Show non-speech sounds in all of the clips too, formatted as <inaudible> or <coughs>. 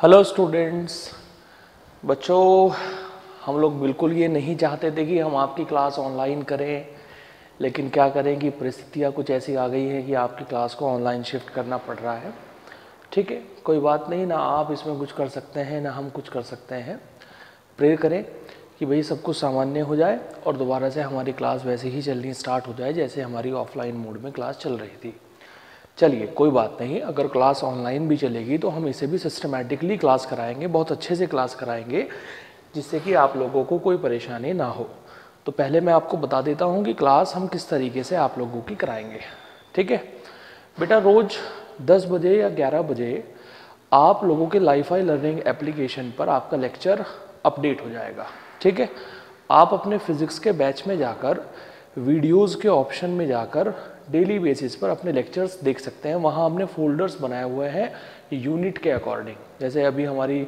Hello students बच्चों, हम लोग बिल्कुल ये नहीं चाहते थे कि हम आपकी क्लास ऑनलाइन करें, लेकिन क्या करें कि परिस्थितियाँ कुछ ऐसी आ गई हैं कि आपकी क्लास को ऑनलाइन शिफ्ट करना पड़ रहा है। ठीक है, कोई बात नहीं, ना आप इसमें कुछ कर सकते हैं, ना हम कुछ कर सकते हैं। प्रे करें कि भाई सब कुछ सामान्य हो जाए और दोबारा से हमारी क्लास वैसे ही चलनी स्टार्ट हो जाए जैसे हमारी ऑफलाइन मोड में क्लास चल रही थी। चलिए, कोई बात नहीं, अगर क्लास ऑनलाइन भी चलेगी तो हम इसे भी सिस्टमेटिकली क्लास कराएँगे, बहुत अच्छे से क्लास कराएँगे, जिससे कि आप लोगों को कोई परेशानी ना हो। तो पहले मैं आपको बता देता हूँ कि क्लास हम किस तरीके से आप लोगों की कराएँगे, ठीक है? बेटा, रोज़ 10 बजे या 11 बजे आप लोगों के लाइफाई लर्निंग एप्लीकेशन पर आपका लेक्चर अपडेट हो जाएगा, ठीक है? आप अपने फिज़िक्स के बैच में जाकर वीडियोस के ऑप्शन में जाकर डेली बेसिस पर अपने लेक्चर्स देख सकते हैं। वहाँ हमने फोल्डर्स बनाए हुए हैं यूनिट के अकॉर्डिंग। जैसे अभी हमारी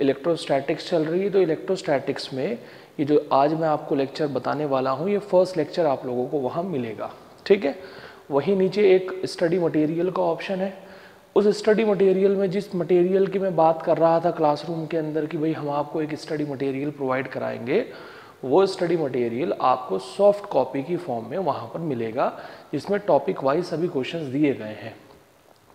इलेक्ट्रोस्टैटिक्स चल रही है तो इलेक्ट्रोस्टैटिक्स में ये जो आज मैं आपको लेक्चर बताने वाला हूँ, ये फ़र्स्ट लेक्चर आप लोगों को वहाँ मिलेगा। ठीक है? वहीं नीचे एक स्टडी मटेरियल का ऑप्शन है। उस स्टडी मटेरियल में, जिस मटेरियल की मैं बात कर रहा था क्लासरूम के अंदर कि भाई हम आपको एक स्टडी मटेरियल प्रोवाइड कराएँगे वो स्टडी मटेरियल आपको सॉफ्ट कॉपी की फॉर्म में वहाँ पर मिलेगा, जिसमें टॉपिक वाइज सभी क्वेश्चंस दिए गए हैं।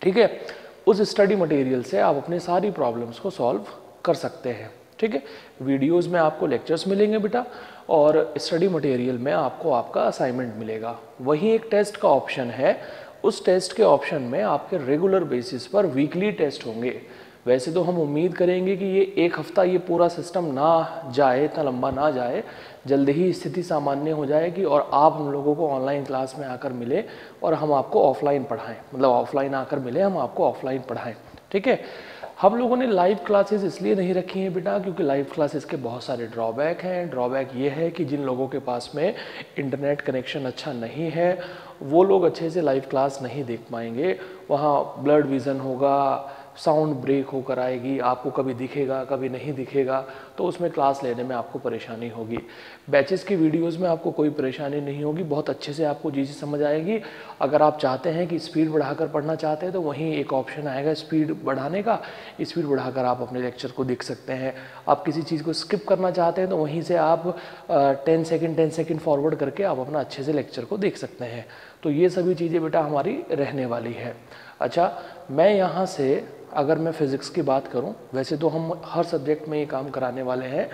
ठीक है? उस स्टडी मटेरियल से आप अपने सारी प्रॉब्लम्स को सॉल्व कर सकते हैं। ठीक है? वीडियोस में आपको लेक्चर्स मिलेंगे बेटा, और स्टडी मटेरियल में आपको आपका असाइनमेंट मिलेगा। वहीं एक टेस्ट का ऑप्शन है। उस टेस्ट के ऑप्शन में आपके रेगुलर बेसिस पर वीकली टेस्ट होंगे। वैसे तो हम उम्मीद करेंगे कि ये एक हफ़्ता ये पूरा सिस्टम ना जाए, इतना लंबा ना जाए, जल्द ही स्थिति सामान्य हो जाएगी और आप हम लोगों को ऑनलाइन क्लास में आकर मिले और हम आपको ऑफलाइन पढ़ाएँ। मतलब ऑफलाइन आकर मिले, हम आपको ऑफलाइन पढ़ाएँ। ठीक है? हम लोगों ने लाइव क्लासेस इसलिए नहीं रखी हैं बेटा क्योंकि लाइव क्लासेस के बहुत सारे ड्रॉबैक हैं। ड्रॉबैक ये है कि जिन लोगों के पास में इंटरनेट कनेक्शन अच्छा नहीं है, वो लोग अच्छे से लाइव क्लास नहीं देख पाएँगे। वहाँ ब्लड विज़न होगा साउंड ब्रेक होकर आएगी, आपको कभी दिखेगा, कभी नहीं दिखेगा तो उसमें क्लास लेने में आपको परेशानी होगी। बैचेस की वीडियोस में आपको कोई परेशानी नहीं होगी, बहुत अच्छे से आपको चीज़ें समझ आएगी। अगर आप चाहते हैं कि स्पीड बढ़ाकर पढ़ना चाहते हैं तो वहीं एक ऑप्शन आएगा स्पीड बढ़ाने का। स्पीड बढ़ाकर आप अपने लेक्चर को देख सकते हैं। आप किसी चीज़ को स्किप करना चाहते हैं तो वहीं से आप ten second ten second forward करके आप अपना अच्छे से लेक्चर को देख सकते हैं। तो ये सभी चीज़ें बेटा हमारी रहने वाली है। अच्छा मैं यहाँ से अगर मैं फ़िज़िक्स की बात करूँ, वैसे तो हम हर सब्जेक्ट में ये काम कराने वाले हैं।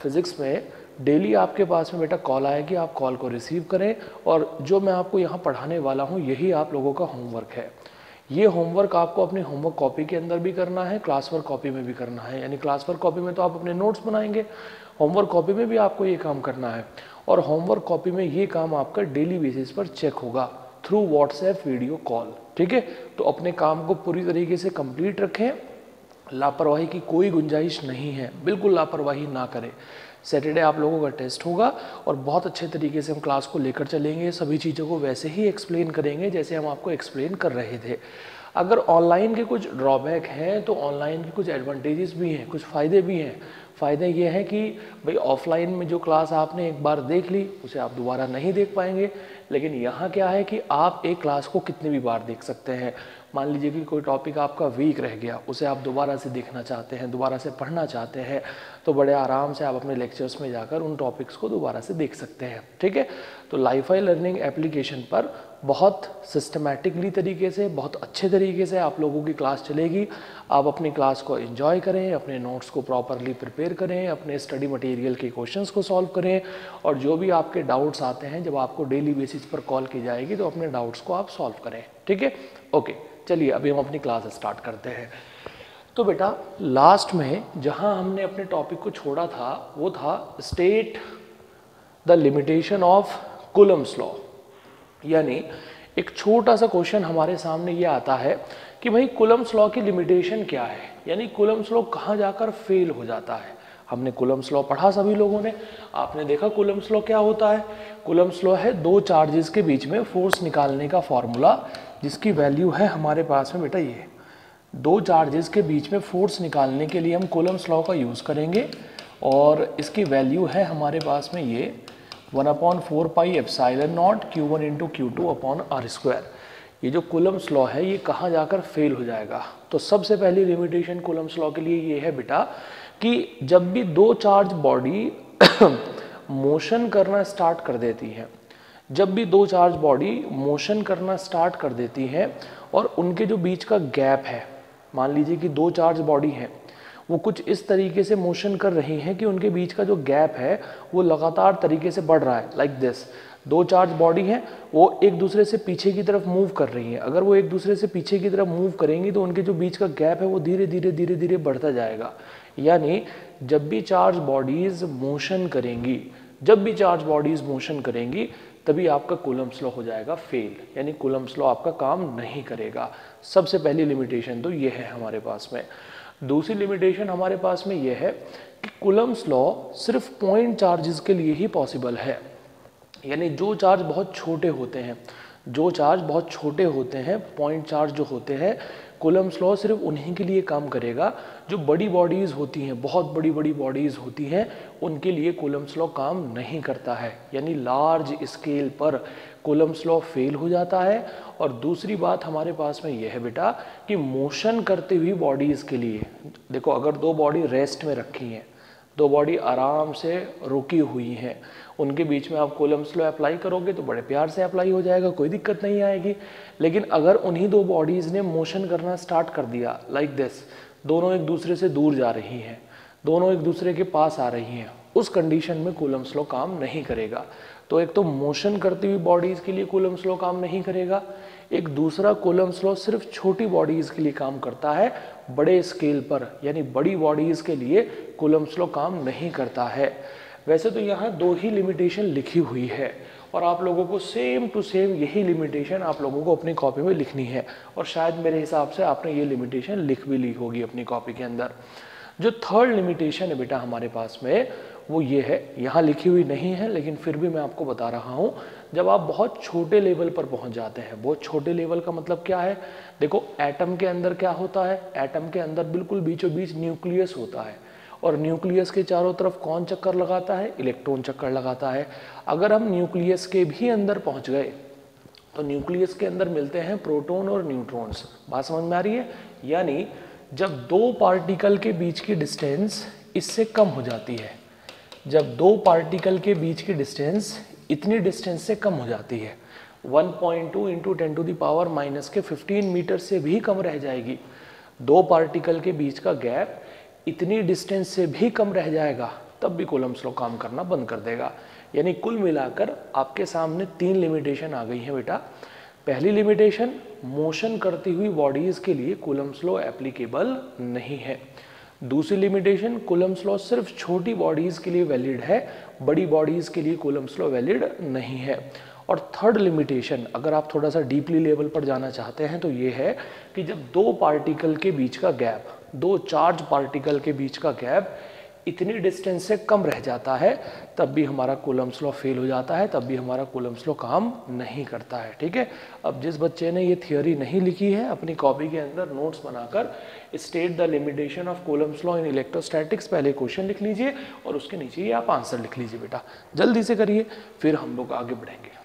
फ़िज़िक्स में डेली आपके पास में बेटा कॉल आएगी, आप कॉल को रिसीव करें और जो मैं आपको यहाँ पढ़ाने वाला हूँ, यही आप लोगों का होमवर्क है। ये होमवर्क आपको अपनी होमवर्क कॉपी के अंदर भी करना है क्लास वर्क कॉपी में भी करना है। यानी क्लास वर्क कॉपी में तो आप अपने नोट्स बनाएँगे होमवर्क कॉपी में भी आपको ये काम करना है। और होमवर्क कॉपी में ये काम आपका डेली बेसिस पर चेक होगा थ्रू व्हाट्सएप वीडियो कॉल ठीक है? तो अपने काम को पूरी तरीके से कंप्लीट रखें। लापरवाही की कोई गुंजाइश नहीं है। बिल्कुल लापरवाही ना करें। सैटरडे आप लोगों का टेस्ट होगा और बहुत अच्छे तरीके से हम क्लास को लेकर चलेंगे। सभी चीज़ों को वैसे ही एक्सप्लेन करेंगे जैसे हम आपको एक्सप्लेन कर रहे थे। अगर ऑनलाइन के कुछ ड्रॉबैक हैं तो ऑनलाइन के कुछ एडवांटेजेस भी हैं, कुछ फ़ायदे भी हैं। फ़ायदे ये हैं कि भाई ऑफलाइन में जो क्लास आपने एक बार देख ली, उसे आप दोबारा नहीं देख पाएँगे। लेकिन यहाँ क्या है कि आप एक क्लास को कितनी भी बार देख सकते हैं। मान लीजिए कि कोई टॉपिक आपका वीक रह गया, उसे आप दोबारा से देखना चाहते हैं, दोबारा से पढ़ना चाहते हैं तो बड़े आराम से आप अपने लेक्चर्स में जाकर उन टॉपिक्स को दोबारा से देख सकते हैं। ठीक है? तो लाइफाई लर्निंग एप्लीकेशन पर बहुत सिस्टमेटिकली तरीके से, बहुत अच्छे तरीके से आप लोगों की क्लास चलेगी। आप अपनी क्लास को एंजॉय करें, अपने नोट्स को प्रॉपरली प्रिपेयर करें, अपने स्टडी मटेरियल के क्वेश्चंस को सॉल्व करें और जो भी आपके डाउट्स आते हैं, जब आपको डेली बेसिस पर कॉल की जाएगी तो अपने डाउट्स को आप सॉल्व करें। ठीक है? ओके चलिए अभी हम अपनी क्लास स्टार्ट करते हैं। तो बेटा लास्ट में जहाँ हमने अपने टॉपिक को छोड़ा था, वो था state the limitation of Coulomb's law यानी एक छोटा सा क्वेश्चन हमारे सामने ये आता है कि भाई कुलम्स लॉ की लिमिटेशन क्या है? यानी कुलम्स लॉ कहाँ जाकर फेल हो जाता है? हमने कुलम्स लॉ पढ़ा सभी लोगों ने। आपने देखा कुलम्स लॉ क्या होता है? कुलम्स लॉ है दो चार्जेस के बीच में फोर्स निकालने का फॉर्मूला जिसकी वैल्यू है हमारे पास में बेटा ये। दो चार्जेस के बीच में फोर्स निकालने के लिए हम कुलम्स लॉ का यूज़ करेंगे और इसकी वैल्यू है हमारे पास में ये one upon four pi epsilon naught Q one into Q two upon R square. ये जो कुलम्स लॉ है, ये कहाँ जाकर फेल हो जाएगा? तो सबसे पहली लिमिटेशन कुलम्स लॉ के लिए ये है बेटा, कि जब भी दो चार्ज बॉडी <coughs> मोशन करना स्टार्ट कर देती है, जब भी दो चार्ज बॉडी मोशन करना स्टार्ट कर देती है, और उनके जो बीच का गैप है, मान लीजिए कि दो चार्ज बॉडी हैं वो कुछ इस तरीके से मोशन कर रही हैं कि उनके बीच का जो गैप है, वो लगातार तरीके से बढ़ रहा है लाइक like दिस दो चार्ज बॉडी हैं, वो एक दूसरे से पीछे की तरफ़ मूव कर रही है। अगर वो एक दूसरे से पीछे की तरफ़ मूव करेंगी तो उनके जो बीच का गैप है, वो धीरे धीरे धीरे धीरे बढ़ता जाएगा। यानी जब भी चार्ज बॉडीज मोशन करेंगी, जब भी चार्ज बॉडीज मोशन करेंगी, तभी आपका कूलम स्लो हो जाएगा फेल यानी कूलम स्लो आपका काम नहीं करेगा। सबसे पहली लिमिटेशन तो ये है हमारे पास में। दूसरी लिमिटेशन हमारे पास में यह है कि कुलम्स लॉ सिर्फ़ पॉइंट चार्जेस के लिए ही पॉसिबल है। यानी जो चार्ज बहुत छोटे होते हैं, जो चार्ज बहुत छोटे होते हैं पॉइंट चार्ज जो होते हैं कोलम्स लॉ सिर्फ़ उन्हीं के लिए काम करेगा जो बड़ी बॉडीज़ होती हैं, बहुत बड़ी बड़ी बॉडीज़ होती हैं, उनके लिए कोलम्स लॉ काम नहीं करता है। यानी लार्ज स्केल पर कोलम्स लॉ फेल हो जाता है। और दूसरी बात हमारे पास में यह है बेटा कि मोशन करते हुई बॉडीज़ के लिए, देखो अगर दो बॉडी रेस्ट में रखी हैं, दो बॉडी आराम से रुकी हुई हैं उनके बीच में आप कोलम स्लो अप्लाई करोगे तो बड़े प्यार से अप्लाई हो जाएगा, कोई दिक्कत नहीं आएगी। लेकिन अगर उन्हीं दो बॉडीज़ ने मोशन करना स्टार्ट कर दिया लाइक like दिस दोनों एक दूसरे से दूर जा रही हैं, दोनों एक दूसरे के पास आ रही हैं, उस कंडीशन में कूलम स्लो काम नहीं करेगा। तो एक तो मोशन करती हुई बॉडीज़ के लिए कूलम स्लो काम नहीं करेगा, एक दूसरा कोलम स्लो सिर्फ़ छोटी बॉडीज़ के लिए काम करता है, बड़े स्केल पर, यानी बड़ी बॉडीज़ के लिए कोलम स्लो काम नहीं करता है। वैसे तो यहाँ दो ही लिमिटेशन लिखी हुई है और आप लोगों को सेम टू सेम यही लिमिटेशन आप लोगों को अपनी कॉपी में लिखनी है और शायद मेरे हिसाब से आपने ये लिमिटेशन लिख भी ली होगी अपनी कॉपी के अंदर। जो थर्ड लिमिटेशन है बेटा हमारे पास में, वो ये है, यहाँ लिखी हुई नहीं है, लेकिन फिर भी मैं आपको बता रहा हूँ, जब आप बहुत छोटे लेवल पर पहुँच जाते हैं, बहुत छोटे लेवल का मतलब क्या है? देखो एटम के अंदर क्या होता है? एटम के अंदर बिल्कुल बीचों बीच न्यूक्लियस होता है। और न्यूक्लियस के चारों तरफ़ कौन चक्कर लगाता है? इलेक्ट्रॉन चक्कर लगाता है। अगर हम न्यूक्लियस के भी अंदर पहुँच गए तो न्यूक्लियस के अंदर मिलते हैं प्रोटॉन और न्यूट्रॉन्स। बात समझ में आ रही है? यानी जब दो पार्टिकल के बीच की डिस्टेंस इससे कम हो जाती है, जब दो पार्टिकल के बीच की डिस्टेंस इतनी डिस्टेंस से कम हो जाती है 1.2 point two into ten to the power minus के 15 मीटर से भी कम रह जाएगी। दो पार्टिकल के बीच का गैप इतनी डिस्टेंस से भी कम रह जाएगा, तब भी कोलम स्लो काम करना बंद कर देगा। यानी कुल मिलाकर आपके सामने तीन लिमिटेशन आ गई हैं बेटा। पहली लिमिटेशन मोशन करती हुई बॉडीज़ के लिए कुलम स्लो एप्लीकेबल नहीं है। दूसरी लिमिटेशन कुलम स्लो सिर्फ़ छोटी बॉडीज़ के लिए वैलिड है, बड़ी बॉडीज़ के लिए कुलम स्लो वैलिड नहीं है। और थर्ड लिमिटेशन अगर आप थोड़ा सा डीपली लेवल पर जाना चाहते हैं तो ये है कि जब दो पार्टिकल के बीच का गैप दो चार्ज पार्टिकल के बीच का गैप इतनी डिस्टेंस से कम रह जाता है, तब भी हमारा कूलम स्लो फेल हो जाता है, तब भी हमारा कूलम स्लो काम नहीं करता है, ठीक है? अब जिस बच्चे ने ये थियोरी नहीं लिखी है, अपनी कॉपी के अंदर नोट्स बनाकर state the limitation of Coulomb's law in electrostatics पहले क्वेश्चन लिख लीजिए और उसके नीचे ये आप आंसर लिख लीजिए बेटा। जल्दी से करिए, फिर हम लोग आगे बढ़ेंगे।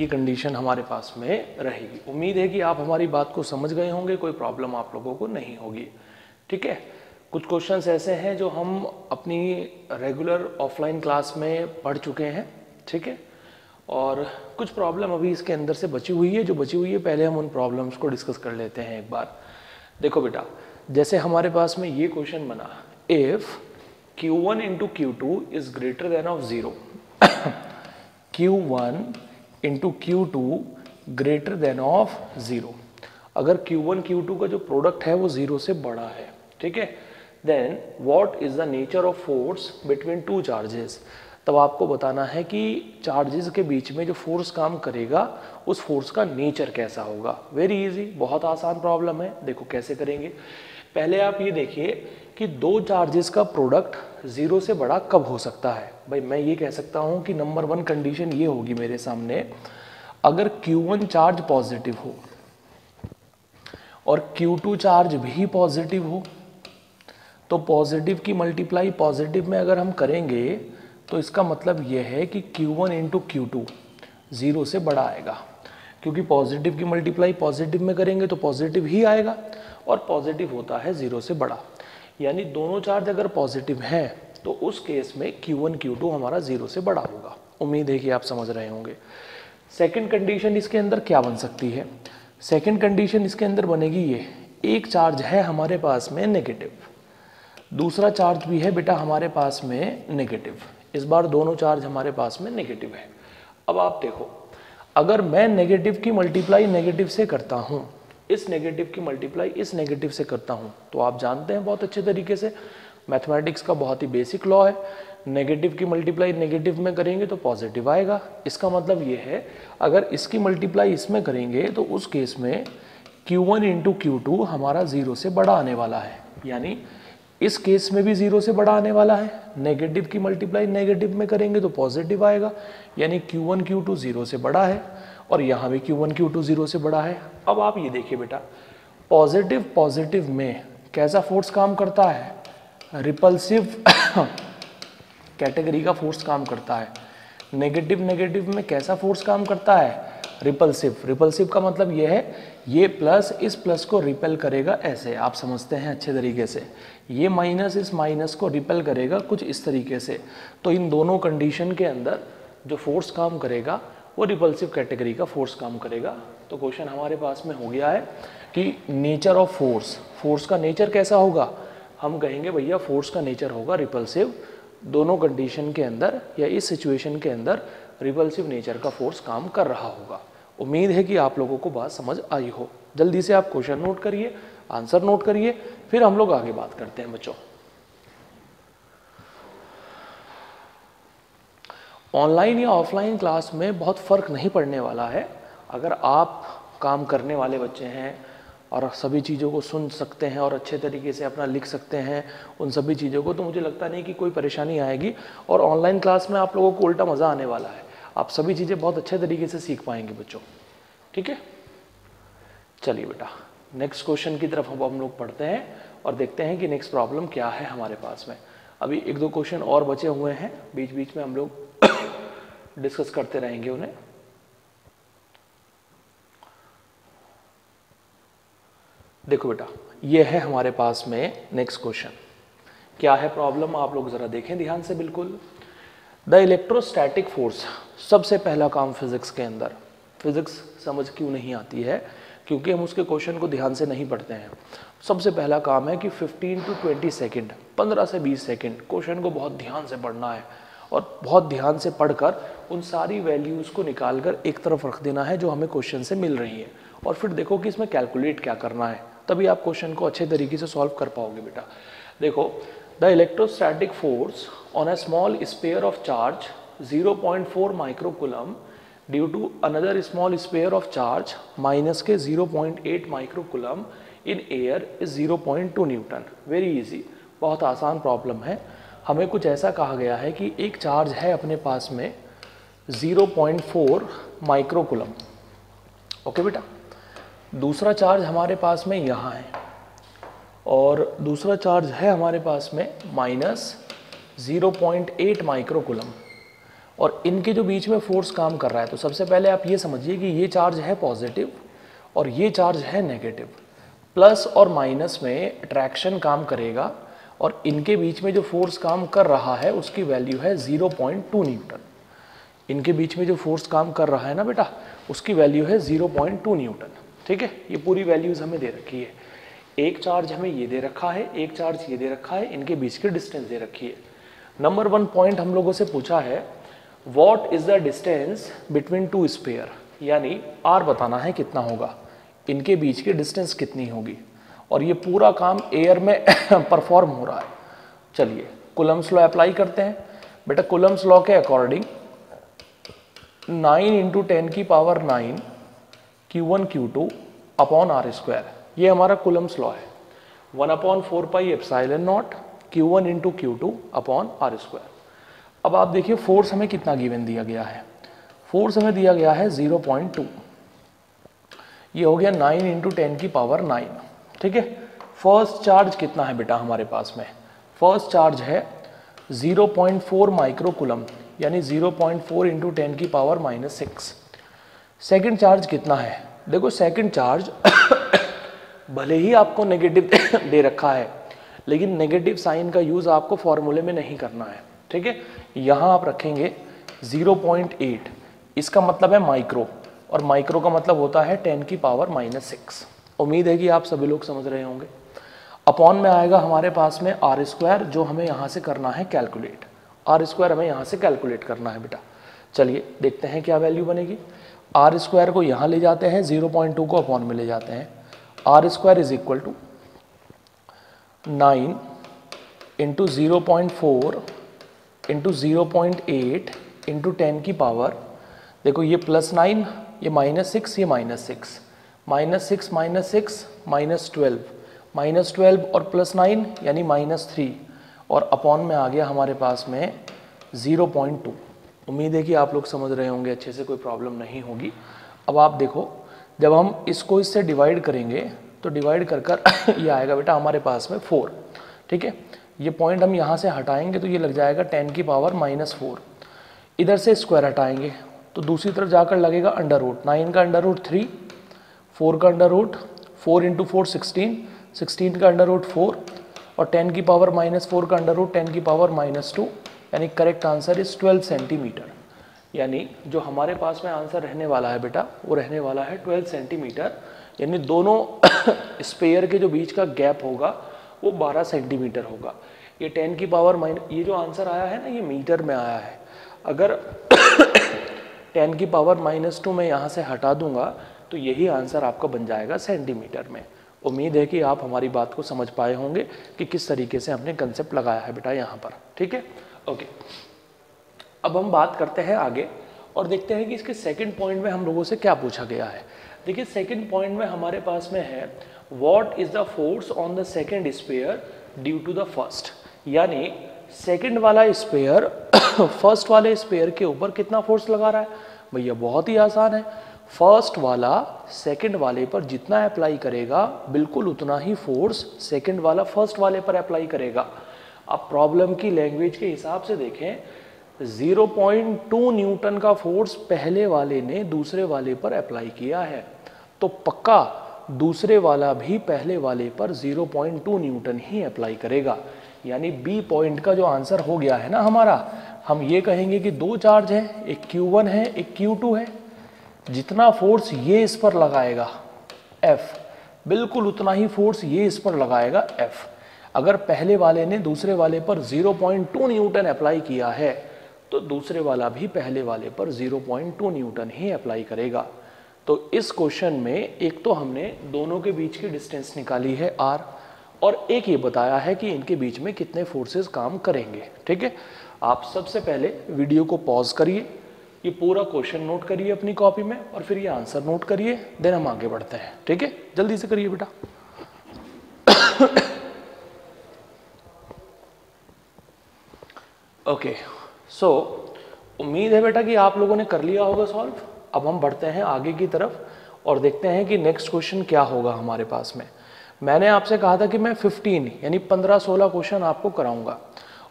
ये कंडीशन हमारे पास में रहेगी। उम्मीद है कि आप हमारी बात को समझ गए होंगे, कोई प्रॉब्लम आप लोगों को नहीं होगी। ठीक है? कुछ क्वेश्चंस ऐसे हैं जो हम अपनी रेगुलर ऑफलाइन क्लास में पढ़ चुके हैं। ठीक है? और कुछ प्रॉब्लम अभी इसके अंदर से बची हुई है। जो बची हुई है, पहले हम उन प्रॉब्लम्स को डिस्कस कर लेते हैं एक बार। देखो बेटा, जैसे हमारे पास में ये क्वेश्चन बना if Q1 one into Q two is greater than of zero Q1 into Q two greater than of zero अगर Q1 Q2 का जो प्रोडक्ट है वो ज़ीरो से बड़ा है, ठीक है? Then what is the nature of force between two charges तब आपको बताना है कि चार्जेस के बीच में जो फोर्स काम करेगा, उस फोर्स का नेचर कैसा होगा? वेरी इजी बहुत आसान प्रॉब्लम है। देखो कैसे करेंगे। पहले आप ये देखिए कि दो चार्जेस का प्रोडक्ट ज़ीरो से बड़ा कब हो सकता है? भाई, मैं ये कह सकता हूँ कि नंबर वन कंडीशन ये होगी मेरे सामने, अगर Q1 चार्ज पॉजिटिव हो और Q2 चार्ज भी पॉजिटिव हो तो पॉजिटिव की मल्टीप्लाई पॉजिटिव में अगर हम करेंगे तो इसका मतलब यह है कि Q1 one into Q zero से बड़ा आएगा। क्योंकि पॉजिटिव की मल्टीप्लाई पॉजिटिव में करेंगे तो पॉजिटिव ही आएगा और पॉजिटिव होता है ज़ीरो से बड़ा। यानी दोनों चार्ज अगर पॉजिटिव हैं तो उस केस में Q1 Q2 हमारा ज़ीरो से बड़ा होगा। उम्मीद है कि आप समझ रहे होंगे। सेकेंड कंडीशन इसके अंदर क्या बन सकती है? सेकेंड कंडीशन इसके अंदर बनेगी ये, एक चार्ज है हमारे पास में नेगेटिव दूसरा चार्ज भी है बेटा हमारे पास में नेगेटिव इस बार दोनों चार्ज हमारे पास में नेगेटिव है। अब आप देखो, अगर मैं नेगेटिव की मल्टीप्लाई नेगेटिव से करता हूँ इस नेगेटिव की मल्टीप्लाई इस नेगेटिव से करता हूँ। तो आप जानते हैं बहुत अच्छे तरीके से। मैथमेटिक्स का बहुत ही बेसिक लॉ है। नेगेटिव की मल्टीप्लाई नेगेटिव में करेंगे तो पॉजिटिव आएगा। इसका मतलब ये है, अगर इसकी मल्टीप्लाई इसमें करेंगे तो उस केस में Q1 वन इंटू क्यू हमारा ज़ीरो से बड़ा आने वाला है। यानी इस केस में भी ज़ीरो से बड़ा आने वाला है। नेगेटिव की मल्टीप्लाई नेगेटिव में करेंगे तो पॉजिटिव आएगा। यानी Q1 one Q two zero से बड़ा है। और यहाँ भी Q one Q two zero से बड़ा है। अब आप ये देखिए बेटा पॉजिटिव पॉजिटिव में कैसा फोर्स काम करता है? रिपल्सिव कैटेगरी <coughs> का फोर्स काम करता है। नेगेटिव नेगेटिव में कैसा फोर्स काम करता है? रिपल्सिव रिपल्सिव का मतलब ये है, ये प्लस इस प्लस को रिपेल करेगा ऐसे, आप समझते हैं अच्छे तरीके से। ये माइनस इस माइनस को रिपेल करेगा कुछ इस तरीके से। तो इन दोनों कंडीशन के अंदर जो फोर्स काम करेगा वो रिपल्सिव कैटेगरी का फोर्स काम करेगा। तो क्वेश्चन हमारे पास में हो गया है कि नेचर ऑफ़ फोर्स फोर्स का नेचर कैसा होगा? हम कहेंगे, भैया फोर्स का नेचर होगा रिपल्सिव दोनों कंडीशन के अंदर या इस सिचुएशन के अंदर रिपल्सिव नेचर का फोर्स काम कर रहा होगा। उम्मीद है कि आप लोगों को बात समझ आई हो। जल्दी से आप क्वेश्चन नोट करिए आंसर नोट करिए, फिर हम लोग आगे बात करते हैं, बच्चों। ऑनलाइन या ऑफलाइन क्लास में बहुत फ़र्क नहीं पड़ने वाला है। अगर आप काम करने वाले बच्चे हैं और सभी चीज़ों को सुन सकते हैं और अच्छे तरीके से अपना लिख सकते हैं उन सभी चीज़ों को तो मुझे लगता नहीं कि कोई परेशानी आएगी। और ऑनलाइन क्लास में आप लोगों को उल्टा मज़ा आने वाला है। आप सभी चीज़ें बहुत अच्छे तरीके से सीख पाएँगे बच्चों। ठीक है? चलिए बेटा नेक्स्ट क्वेश्चन की तरफ़ अब हम लोग पढ़ते हैं और देखते हैं कि नेक्स्ट प्रॉब्लम क्या है हमारे पास में। अभी एक दो क्वेश्चन और बचे हुए हैं। बीच बीच में हम लोग डिस्कस करते रहेंगे उन्हें। देखो बेटा, ये है हमारे पास में नेक्स्ट क्वेश्चन क्या है प्रॉब्लम आप लोग ज़रा देखें ध्यान से बिल्कुल। द इलेक्ट्रोस्टैटिक फोर्स सबसे पहला काम फिजिक्स के अंदर। फिजिक्स समझ क्यों नहीं आती है? क्योंकि हम उसके क्वेश्चन को ध्यान से नहीं पढ़ते हैं। सबसे पहला काम है कि 15 टू 20 सेकंड 15 से 20 सेकंड क्वेश्चन को बहुत ध्यान से पढ़ना है। और बहुत ध्यान से पढ़कर उन सारी वैल्यूज़ को निकाल कर एक तरफ़ रख देना है जो हमें क्वेश्चन से मिल रही है। और फिर देखो कि इसमें कैलकुलेट क्या करना है। तभी आप क्वेश्चन को अच्छे तरीके से सॉल्व कर पाओगे बेटा। देखो the electrostatic force on a small sphere of charge 0.4 microcoulomb due to another small sphere of charge minus के 0.8 microcoulomb in air is 0.2 newton very easy बहुत आसान प्रॉब्लम है। हमें कुछ ऐसा कहा गया है कि एक चार्ज है अपने पास में 0.4 माइक्रोकुलम। ओके बेटा? दूसरा चार्ज हमारे पास में यहाँ है और दूसरा चार्ज है हमारे पास में माइनस 0.8 माइक्रोकुलम। और इनके जो बीच में फोर्स काम कर रहा है तो सबसे पहले आप ये समझिए कि ये चार्ज है पॉजिटिव और ये चार्ज है नेगेटिव। प्लस और माइनस में अट्रैक्शन काम करेगा और इनके बीच में जो फोर्स काम कर रहा है, उसकी वैल्यू है 0.2 न्यूटन। इनके बीच में जो फोर्स काम कर रहा है ना बेटा, उसकी वैल्यू है 0.2 न्यूटन, ठीक है? ये पूरी वैल्यूज़ हमें दे रखी है। एक चार्ज हमें ये दे रखा है, एक चार्ज ये दे रखा है, इनके बीच की डिस्टेंस दे रखी है। नंबर वन पॉइंट हम लोगों से पूछा है what is the distance between two sphere यानी आर बताना है कितना होगा। इनके बीच की डिस्टेंस कितनी होगी? और ये पूरा काम एयर में <coughs> परफॉर्म हो रहा है। चलिए कुलम्स लॉ अप्लाई करते हैं। बेटा कुलम्स लॉ के अकॉर्डिंग नाइन इंटू टेन की power nine Q one Q two upon R square ये हमारा कुलम्स लॉ है। One upon four pi epsilon naught Q one into Q two upon R square अब आप देखिए, force हमें कितना गिवन दिया गया है। फोर्स हमें दिया गया है 0.2 ये हो गया नाइन इंटू टेन की पावर नाइन ठीक है? फ़र्स्ट चार्ज कितना है बेटा हमारे पास में? फ़र्स्ट चार्ज है 0.4 माइक्रोकुलम यानी 0.4 पॉइंट फोर इंटू टेन की power minus six. Second charge कितना है? देखो, सेकेंड चार्ज <coughs> भले ही आपको नेगेटिव <coughs> दे रखा है, लेकिन नेगेटिव साइन का यूज़ आपको फॉर्मूले में नहीं करना है, ठीक है? यहाँ आप रखेंगे 0.8 इसका मतलब है माइक्रो और माइक्रो का मतलब होता है 10 की पावर माइनस सिक्स। उम्मीद है कि आप सभी लोग समझ रहे होंगे। अपॉन में आएगा हमारे पास में आर स्क्वायर, जो हमें यहाँ से करना है कैलकुलेट। आर स्क्वायर हमें यहाँ से कैलकुलेट करना है बेटा। चलिए, देखते हैं क्या वैल्यू बनेगी। आर स्क्वायर को यहाँ ले जाते हैं 0.2 को अपॉन में ले जाते हैं। R square is equal to nine into zero point four into zero point eight into ten की पावर देखो, ये प्लस नाइन ये माइनस सिक्स ये minus six minus six minus six minus twelve minus twelve और plus nine यानी minus three और upon में आ गया हमारे पास में ज़ीरो पॉइंट टू। उम्मीद है कि आप लोग समझ रहे होंगे, अच्छे से कोई प्रॉब्लम नहीं होगी। अब आप देखो, जब हम इसको इससे डिवाइड करेंगे तो डिवाइड कर कर <coughs> ये आएगा बेटा हमारे पास में फोर ठीक है? ये पॉइंट हम यहाँ से हटाएँगे तो ये लग जाएगा टेन की पावर माइनस फोर इधर से स्क्वायर हटाएँगे तो दूसरी तरफ़ जाकर लगेगा अंडर रूट नाइन का अंडर रूट थ्री फोर का under root four into four sixteen sixteen का अंडर रूट फोर और टेन की पावर माइनस फोर का अंडर रूट टेन की पावर माइनस टू, यानी correct answer is twelve centimetre यानी जो हमारे पास में आंसर रहने वाला है बेटा, वो रहने वाला है ट्वेल्व सेंटीमीटर यानी दोनों <coughs> स्पेयर के जो बीच का गैप होगा, वो 12 सेंटीमीटर होगा. ये 10 की पावर माइन, ये जो आंसर आया है ना, ये मीटर में आया है. अगर <coughs> 10 की पावर माइनस टू मैं यहाँ से हटा दूँगा तो यही आंसर आपका बन जाएगा सेंटीमीटर में. उम्मीद है कि आप हमारी बात को समझ पाए होंगे कि किस तरीके से हमने कंसेप्ट लगाया है बेटा यहाँ पर। ठीक है? ओके अब हम बात करते हैं आगे और देखते हैं कि इसके सेकंड पॉइंट में हम लोगों से क्या पूछा गया है। देखिए सेकंड पॉइंट में हमारे पास में है what is the force on the second sphere due to the first यानी सेकेंड वाला स्पेयर फ़र्स्ट <coughs> वाले स्पेयर के ऊपर कितना फोर्स लगा रहा है? भैया, बहुत ही आसान है। फ़र्स्ट वाला सेकंड वाले पर जितना अप्लाई करेगा, बिल्कुल उतना ही फोर्स सेकंड वाला फ़र्स्ट वाले पर अप्लाई करेगा। अब प्रॉब्लम की लैंग्वेज के हिसाब से देखें 0.2 न्यूटन का फोर्स पहले वाले ने दूसरे वाले पर अप्लाई किया है। तो पक्का दूसरे वाला भी पहले वाले पर 0.2 न्यूटन ही अप्लाई करेगा। यानी बी पॉइंट का जो आंसर हो गया है ना हमारा, हम ये कहेंगे कि दो चार्ज है, एक Q1 है, एक Q2 है। जितना फोर्स ये इस पर लगाएगा, F, बिल्कुल उतना ही फोर्स ये इस पर लगाएगा, F. अगर पहले वाले ने दूसरे वाले पर 0.2 न्यूटन अप्लाई किया है तो दूसरे वाला भी पहले वाले पर 0.2 न्यूटन ही अप्लाई करेगा. तो इस क्वेश्चन में एक तो हमने दोनों के बीच की डिस्टेंस निकाली है आर और एक ये बताया है कि इनके बीच में कितने फोर्सेस काम करेंगे, ठीक है? आप सबसे पहले वीडियो को पॉज करिए ये पूरा क्वेश्चन नोट करिए अपनी कॉपी में और फिर ये आंसर नोट करिए देन हम आगे बढ़ते हैं। ठीक है? जल्दी से करिए बेटा। <coughs> ओके सो उम्मीद है बेटा कि आप लोगों ने कर लिया होगा सॉल्व अब हम बढ़ते हैं आगे की तरफ़ और देखते हैं कि नेक्स्ट क्वेश्चन क्या होगा हमारे पास में। मैंने आपसे कहा था कि मैं 15 यानी 15-16 क्वेश्चन आपको कराऊँगा।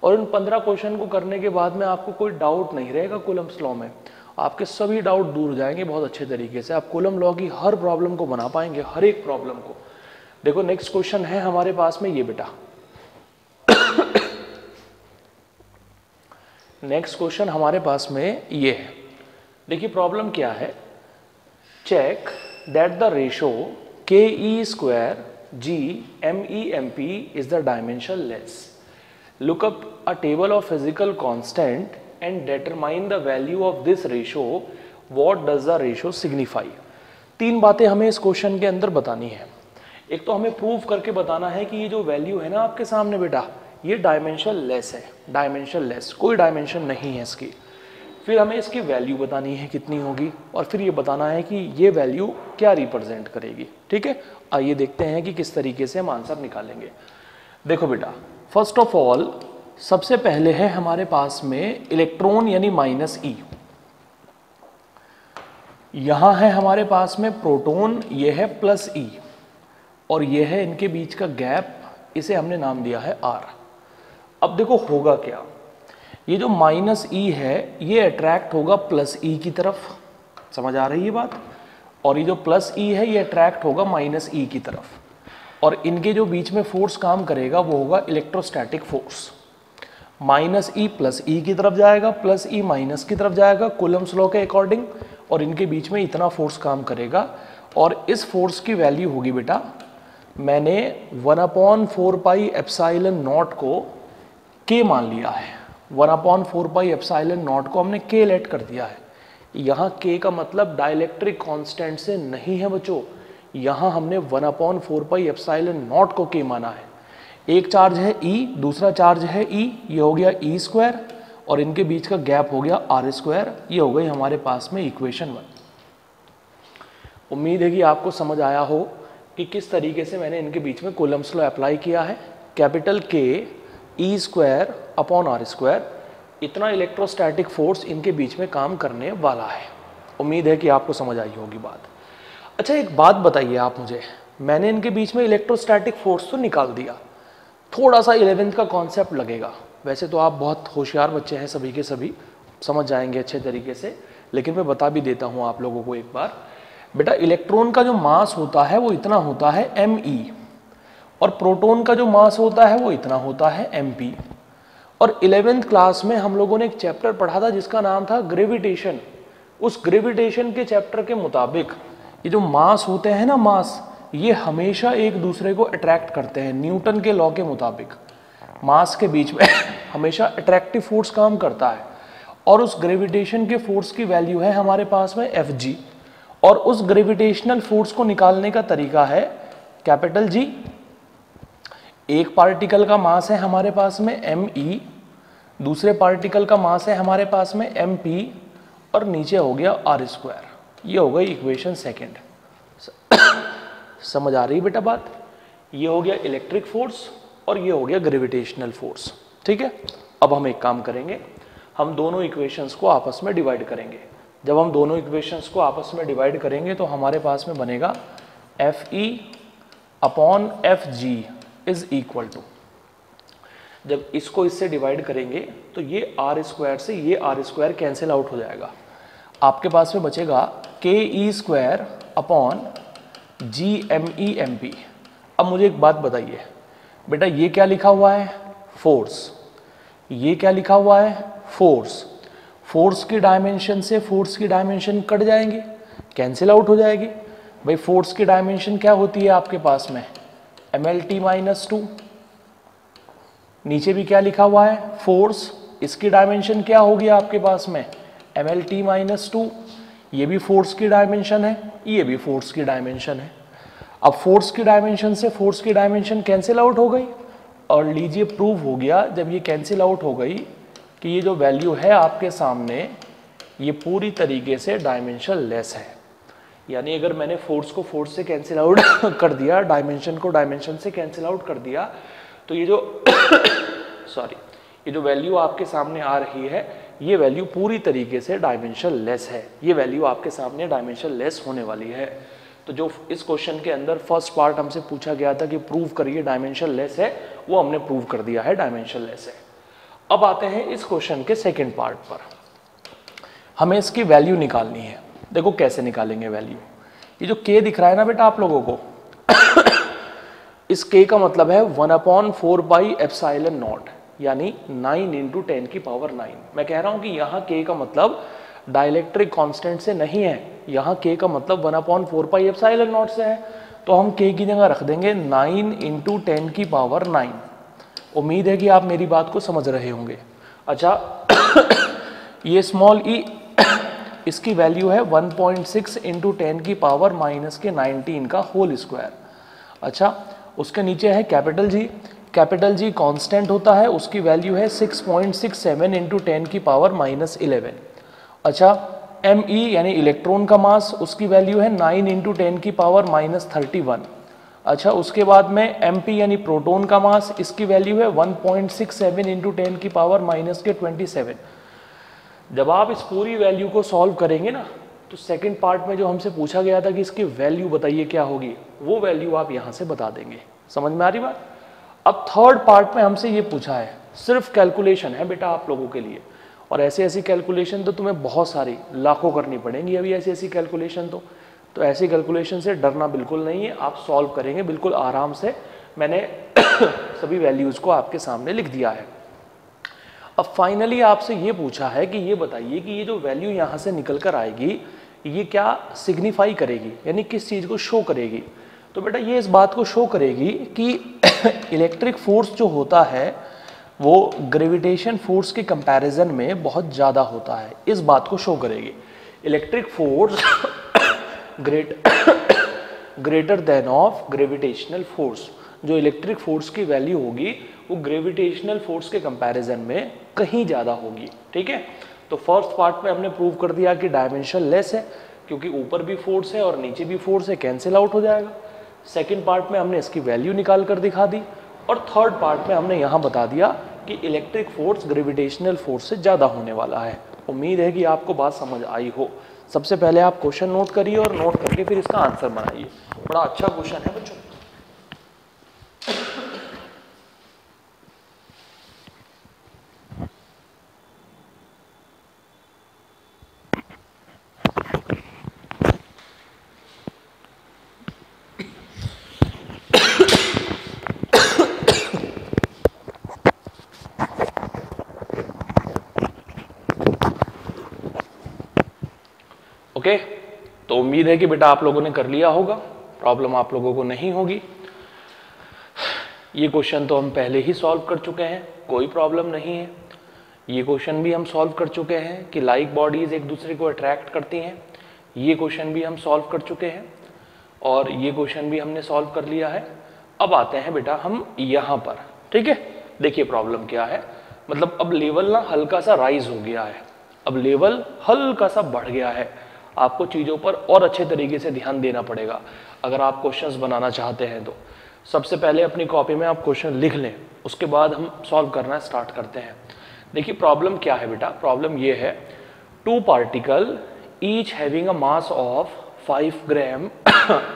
और इन 15 क्वेश्चन को करने के बाद में आपको कोई डाउट नहीं रहेगा कुलम्स लॉ में। आपके सभी डाउट दूर जाएँगे बहुत अच्छे तरीके से। आप कुलम लॉ की हर प्रॉब्लम को बना पाएँगे, हर एक प्रॉब्लम को। देखो नेक्स्ट क्वेश्चन है हमारे पास में ये बेटा। नेक्स्ट क्वेश्चन हमारे पास में ये है। देखिए प्रॉब्लम क्या है? Check that the ratio K E square G M E M P is the dimensionless look a table of physical constant and determine the value of this ratio what does the ratio signify तीन बातें हमें इस question के अंदर बतानी है। एक तो हमें प्रूव करके बताना है कि ये जो वैल्यू है ना आपके सामने बेटा, ये डायमेंशन लेस है डायमेंशन लेस कोई डायमेंशन नहीं है इसकी। फिर हमें इसकी वैल्यू बतानी है कितनी होगी, और फिर ये बताना है कि ये वैल्यू क्या रिप्रेजेंट करेगी। ठीक है? आइए देखते हैं कि किस तरीके से हम आंसर निकालेंगे। देखो बेटा फ़र्स्ट ऑफ़ ऑल सबसे पहले है हमारे पास में इलेक्ट्रॉन यानी माइनस ई यहाँ है हमारे पास में प्रोटोन ये है प्लस ई e, और ये है इनके बीच का गैप इसे हमने नाम दिया है आर अब देखो होगा क्या। ये जो माइनस ई e है ये अट्रैक्ट होगा प्लस ई e की तरफ़। समझ आ रही है बात? और ये जो प्लस ई है ये अट्रैक्ट होगा माइनस ई की तरफ़। और इनके जो बीच में फोर्स काम करेगा वो होगा electrostatic force minus E plus E की तरफ़ जाएगा, प्लस ई माइनस की तरफ़ जाएगा कुलम्स लॉ के अकॉर्डिंग, और इनके बीच में इतना फोर्स काम करेगा। और इस फोर्स की वैल्यू होगी बेटा, मैंने one upon four pi epsilon naught को के मान लिया है। One upon four pi epsilon naught को हमने के लेट कर दिया है। यहाँ के का मतलब डायलैक्ट्रिक कांस्टेंट से नहीं है बच्चों। यहाँ हमने one upon four pi epsilon naught को के माना है। एक चार्ज है ई e, दूसरा चार्ज है ई e, ये हो गया ई e स्क्वायर और इनके बीच का गैप हो गया आर स्क्वायर ये हो गई हमारे पास में इक्वेशन वन उम्मीद है कि आपको समझ आया हो कि किस तरीके से मैंने इनके बीच में कोलम्स लॉ अप्लाई किया है. Capital K E square upon R square इतना इलेक्ट्रोस्टैटिक फोर्स इनके बीच में काम करने वाला है. उम्मीद है कि आपको समझ आई होगी बात. अच्छा एक बात बताइए आप मुझे. मैंने इनके बीच में इलेक्ट्रोस्टैटिक फोर्स तो निकाल दिया. थोड़ा सा इलेवेंथ का कॉन्सेप्ट लगेगा। वैसे तो आप बहुत होशियार बच्चे हैं सभी के सभी, समझ जाएँगे अच्छे तरीके से, लेकिन मैं बता भी देता हूँ आप लोगों को एक बार। बेटा इलेक्ट्रॉन का जो मास होता है, वो इतना होता है एम ई और प्रोटॉन का जो मास होता है, वो इतना होता है एम पी और इलेवेंथ क्लास में हम लोगों ने एक चैप्टर पढ़ा था, जिसका नाम था ग्रेविटेशन उस ग्रेविटेशन के चैप्टर के मुताबिक ये जो मास होते हैं ना मास ये हमेशा एक दूसरे को अट्रैक्ट करते हैं न्यूटन के लॉ के मुताबिक। मास के बीच में <laughs> हमेशा अट्रैक्टिव फोर्स काम करता है। और उस ग्रेविटेशन के फोर्स की वैल्यू है हमारे पास में एफ़ जी और उस ग्रेविटेशनल फोर्स को निकालने का तरीका है कैपिटल जी एक पार्टिकल का मास है हमारे पास में एम ई दूसरे पार्टिकल का मास है हमारे पास में एम पी और नीचे हो गया आर स्क्वायर ये हो गई इक्वेशन सेकेंड समझ आ रही बेटा बात? ये हो गया इलेक्ट्रिक फोर्स और ये हो गया ग्रेविटेशनल फोर्स ठीक है? अब हम एक काम करेंगे, हम दोनों इक्वेशंस को आपस में डिवाइड करेंगे। जब हम दोनों इक्वेशंस को आपस में डिवाइड करेंगे तो हमारे पास में बनेगा F E upon F G is equal to जब इसको इससे डिवाइड करेंगे तो ये आर स्क्वायर से ये आर स्क्वायर कैंसिल आउट हो जाएगा। आपके पास में बचेगा K E square upon G M E M P अब मुझे एक बात बताइए। बेटा, ये क्या लिखा हुआ है? फोर्स ये क्या लिखा हुआ है? फोर्स फोर्स की डायमेंशन से फोर्स की डायमेंशन कट जाएँगे कैंसिल आउट हो जाएगी। भाई फोर्स की डायमेंशन क्या होती है आपके पास में? M L T minus two नीचे भी क्या लिखा हुआ है? फोर्स इसकी डायमेंशन क्या होगी आपके पास में? M L T minus two ये भी फोर्स की डायमेंशन है, ये भी फोर्स की डायमेंशन है। अब फोर्स की डायमेंशन से फोर्स की डायमेंशन कैंसिल आउट हो गई और लीजिए प्रूव हो गया, जब ये कैंसिल आउट हो गई कि ये जो वैल्यू है आपके सामने, ये पूरी तरीके से डायमेंशन लेस है। यानी अगर मैंने फोर्स को फोर्स से कैंसिल आउट <coughs> कर दिया डायमेंशन को डायमेंशन से कैंसिल आउट कर दिया तो ये जो <coughs> सॉरी ये जो वैल्यू आपके सामने आ रही है ये वैल्यू पूरी तरीके से डायमेंशन लेस है। ये वैल्यू आपके सामने डायमेंशन लेस होने वाली है। तो जो इस क्वेश्चन के अंदर फ़र्स्ट पार्ट हमसे पूछा गया था कि प्रूव करिए डायमेंशन लेस है, वो हमने प्रूव कर दिया है डायमेंशन लेस है। अब आते हैं इस क्वेश्चन के सेकेंड पार्ट पर। हमें इसकी वैल्यू निकालनी है। देखो कैसे निकालेंगे वैल्यू ये जो के दिख रहा है ना बेटा आप लोगों को, <coughs> इस के का मतलब है one upon four pi epsilon naught यानी नाइन इंटू टेन की पावर नाइन मैं कह रहा हूँ कि यहाँ के का मतलब डायलेक्ट्रिक कांस्टेंट से नहीं है। यहाँ के का मतलब one upon four pi epsilon naught से है। तो हम के की जगह रख देंगे नाइन इंटू टेन की पावर नाइन उम्मीद है कि आप मेरी बात को समझ रहे होंगे। अच्छा <coughs> ये स्मॉल ई e, <coughs> इसकी वैल्यू है 1.6 पॉइंट सिक्स इंटू टेन की पावर माइनस के 19 का होल स्क्वायर अच्छा उसके नीचे है capital G capital G constant होता है उसकी वैल्यू है 6.67 point six seven into ten की पावर माइनस इलेवन। अच्छा एम ई e, यानी इलेक्ट्रॉन का मास उसकी वैल्यू है 9 इंटू टेन की पावर माइनस थर्टी वन। अच्छा उसके बाद में एम पी यानी प्रोटोन का मास इसकी वैल्यू है 1.67 point six seven into ten की पावर माइनस के 27 जब आप इस पूरी वैल्यू को सॉल्व करेंगे ना तो सेकंड पार्ट में जो हमसे पूछा गया था कि इसकी वैल्यू बताइए क्या होगी वो वैल्यू आप यहाँ से बता देंगे। समझ में आ रही बात? अब थर्ड पार्ट में हमसे ये पूछा है, सिर्फ़ कैलकुलेशन है बेटा आप लोगों के लिए। और ऐसी ऐसी कैलकुलेशन तो तुम्हें बहुत सारी, लाखों करनी पड़ेंगी अभी ऐसी ऐसी कैलकुलेशन तो। तो ऐसी कैलकुलेशन से डरना बिल्कुल नहीं है, आप सॉल्व करेंगे बिल्कुल आराम से। मैंने <coughs> सभी वैल्यूज़ को आपके सामने लिख दिया है। अब फाइनली आपसे ये पूछा है कि ये बताइए कि ये जो वैल्यू यहाँ से निकल कर आएगी, ये क्या सिग्निफाई करेगी? यानी किस चीज़ को शो करेगी? तो बेटा ये इस बात को शो करेगी कि <coughs> इलेक्ट्रिक फोर्स जो होता है, वो ग्रेविटेशन फोर्स के कंपैरिजन में बहुत ज़्यादा होता है। इस बात को शो करेगी। Electric force great greater than of gravitational force जो इलेक्ट्रिक फोर्स की वैल्यू होगी, वो ग्रेविटेशनल फोर्स के कंपैरिजन में कहीं ज़्यादा होगी। ठीक है? तो फ़र्स्ट पार्ट में हमने प्रूव कर दिया कि डायमेंशन लेस है, क्योंकि ऊपर भी फोर्स है और नीचे भी फोर्स है कैंसिल आउट हो जाएगा। सेकेंड पार्ट में हमने इसकी वैल्यू निकाल कर दिखा दी और थर्ड पार्ट में हमने यहाँ बता दिया कि इलेक्ट्रिक फोर्स ग्रेविटेशनल फोर्स से ज़्यादा होने वाला है। उम्मीद है कि आपको बात समझ आई हो। सबसे पहले आप क्वेश्चन नोट करिए और नोट करके फिर इसका आंसर बनाइए। बड़ा अच्छा क्वेश्चन है बच्चों। ओके तो उम्मीद है कि बेटा आप लोगों ने कर लिया होगा। प्रॉब्लम आप लोगों को नहीं होगी। ये क्वेश्चन तो हम पहले ही सॉल्व कर चुके हैं। कोई प्रॉब्लम नहीं है। ये क्वेश्चन भी हम सॉल्व कर चुके हैं कि लाइक बॉडीज एक दूसरे को अट्रैक्ट करती हैं। ये क्वेश्चन भी हम सॉल्व कर चुके हैं और ये क्वेश्चन भी हमने सॉल्व कर लिया है। अब आते हैं बेटा हम यहाँ पर। ठीक है? देखिए प्रॉब्लम क्या है। मतलब अब लेवल ना हल्का सा राइज हो गया है। अब लेवल हल्का सा बढ़ गया है। आपको चीज़ों पर और अच्छे तरीके से ध्यान देना पड़ेगा। अगर आप क्वेश्चंस बनाना चाहते हैं तो। सबसे पहले अपनी कॉपी में आप क्वेश्चन लिख लें। उसके बाद हम सॉल्व करना स्टार्ट करते हैं। देखिए प्रॉब्लम क्या है बेटा? प्रॉब्लम ये है two particle each having a mass of five gram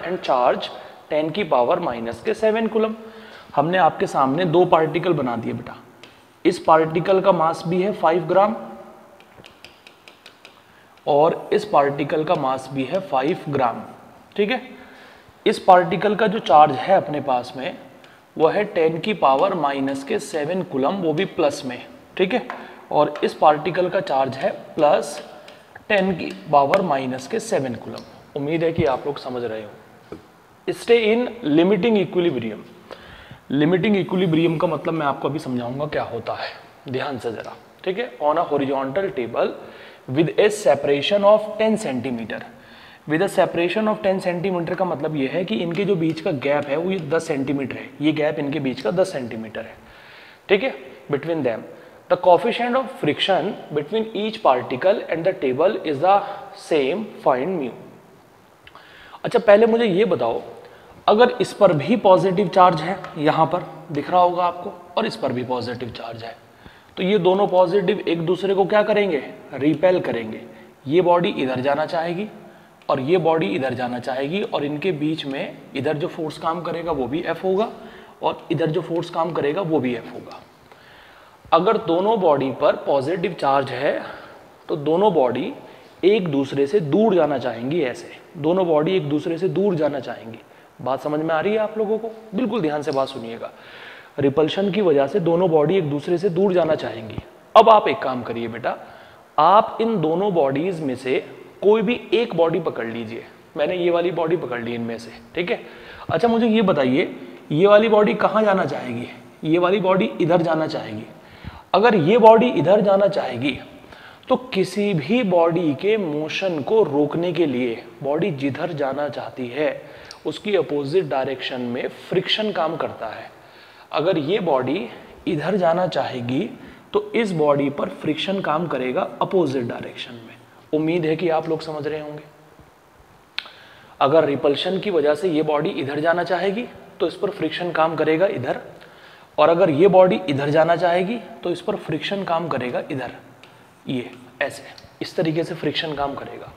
and charge ten की पावर माइनस के सेवन कुलम हमने आपके सामने दो पार्टिकल बना दिए बेटा। इस पार्टिकल का मास भी है फाइव ग्राम और इस पार्टिकल का मास भी है फाइव ग्राम ठीक है? इस पार्टिकल का जो चार्ज है अपने पास में, वो है टेन की पावर माइनस के सेवन कुलम वो भी प्लस में, ठीक है? और इस पार्टिकल का चार्ज है प्लस टेन की पावर माइनस के सेवन कुलम उम्मीद है कि आप लोग समझ रहे हो। Stay in limiting equilibrium limiting equilibrium का मतलब मैं आपको अभी समझाऊँगा क्या होता है। ध्यान से जरा, ठीक है? On a horizontal table with a separation of 10 centimetre with a separation of 10 centimetre का मतलब ये है कि इनके जो बीच का गैप है, वो ये 10 सेंटीमीटर है। ये गैप इनके बीच का 10 सेंटीमीटर है। ठीक है? Between them the coefficient of friction between each particle and the table is the same find mu अच्छा पहले मुझे ये बताओ, अगर इस पर भी पॉजिटिव चार्ज है, यहाँ पर दिख रहा होगा आपको, और इस पर भी पॉजिटिव चार्ज है। तो ये दोनों पॉजिटिव एक दूसरे को क्या करेंगे? रिपेल करेंगे। ये बॉडी इधर जाना चाहेगी और ये बॉडी इधर जाना चाहेगी और इनके बीच में इधर जो फोर्स काम करेगा वो भी एफ़ होगा और इधर जो फोर्स काम करेगा वो भी एफ़ होगा। अगर दोनों बॉडी पर पॉजिटिव चार्ज है तो दोनों बॉडी एक दूसरे से दूर जाना चाहेंगी ऐसे। दोनों बॉडी एक दूसरे से दूर जाना चाहेंगी। बात समझ में आ रही है आप लोगों को? बिल्कुल ध्यान से बात सुनिएगा। रिपल्शन की वजह से दोनों बॉडी एक दूसरे से दूर जाना चाहेंगी। अब आप एक काम करिए बेटा, आप इन दोनों बॉडीज में से कोई भी एक बॉडी पकड़ लीजिए। मैंने ये वाली बॉडी पकड़ ली इनमें से, ठीक है? अच्छा मुझे ये बताइए, ये वाली बॉडी कहाँ जाना चाहेगी? ये वाली बॉडी इधर जाना चाहेगी। अगर ये बॉडी इधर जाना चाहेगी तो किसी भी बॉडी के मोशन को रोकने के लिए बॉडी जिधर जाना चाहती है, उसकी अपोजिट डायरेक्शन में फ्रिक्शन काम करता है। अगर ये बॉडी इधर जाना चाहेगी तो इस बॉडी पर फ्रिक्शन काम करेगा अपोजिट डायरेक्शन में। उम्मीद है कि आप लोग समझ रहे होंगे। अगर रिपल्शन की वजह से ये बॉडी इधर जाना चाहेगी तो इस पर फ्रिक्शन काम करेगा इधर। और अगर ये बॉडी इधर जाना चाहेगी तो इस पर फ्रिक्शन काम करेगा इधर। ये, ऐसे, इस तरीके से फ्रिक्शन काम करेगा।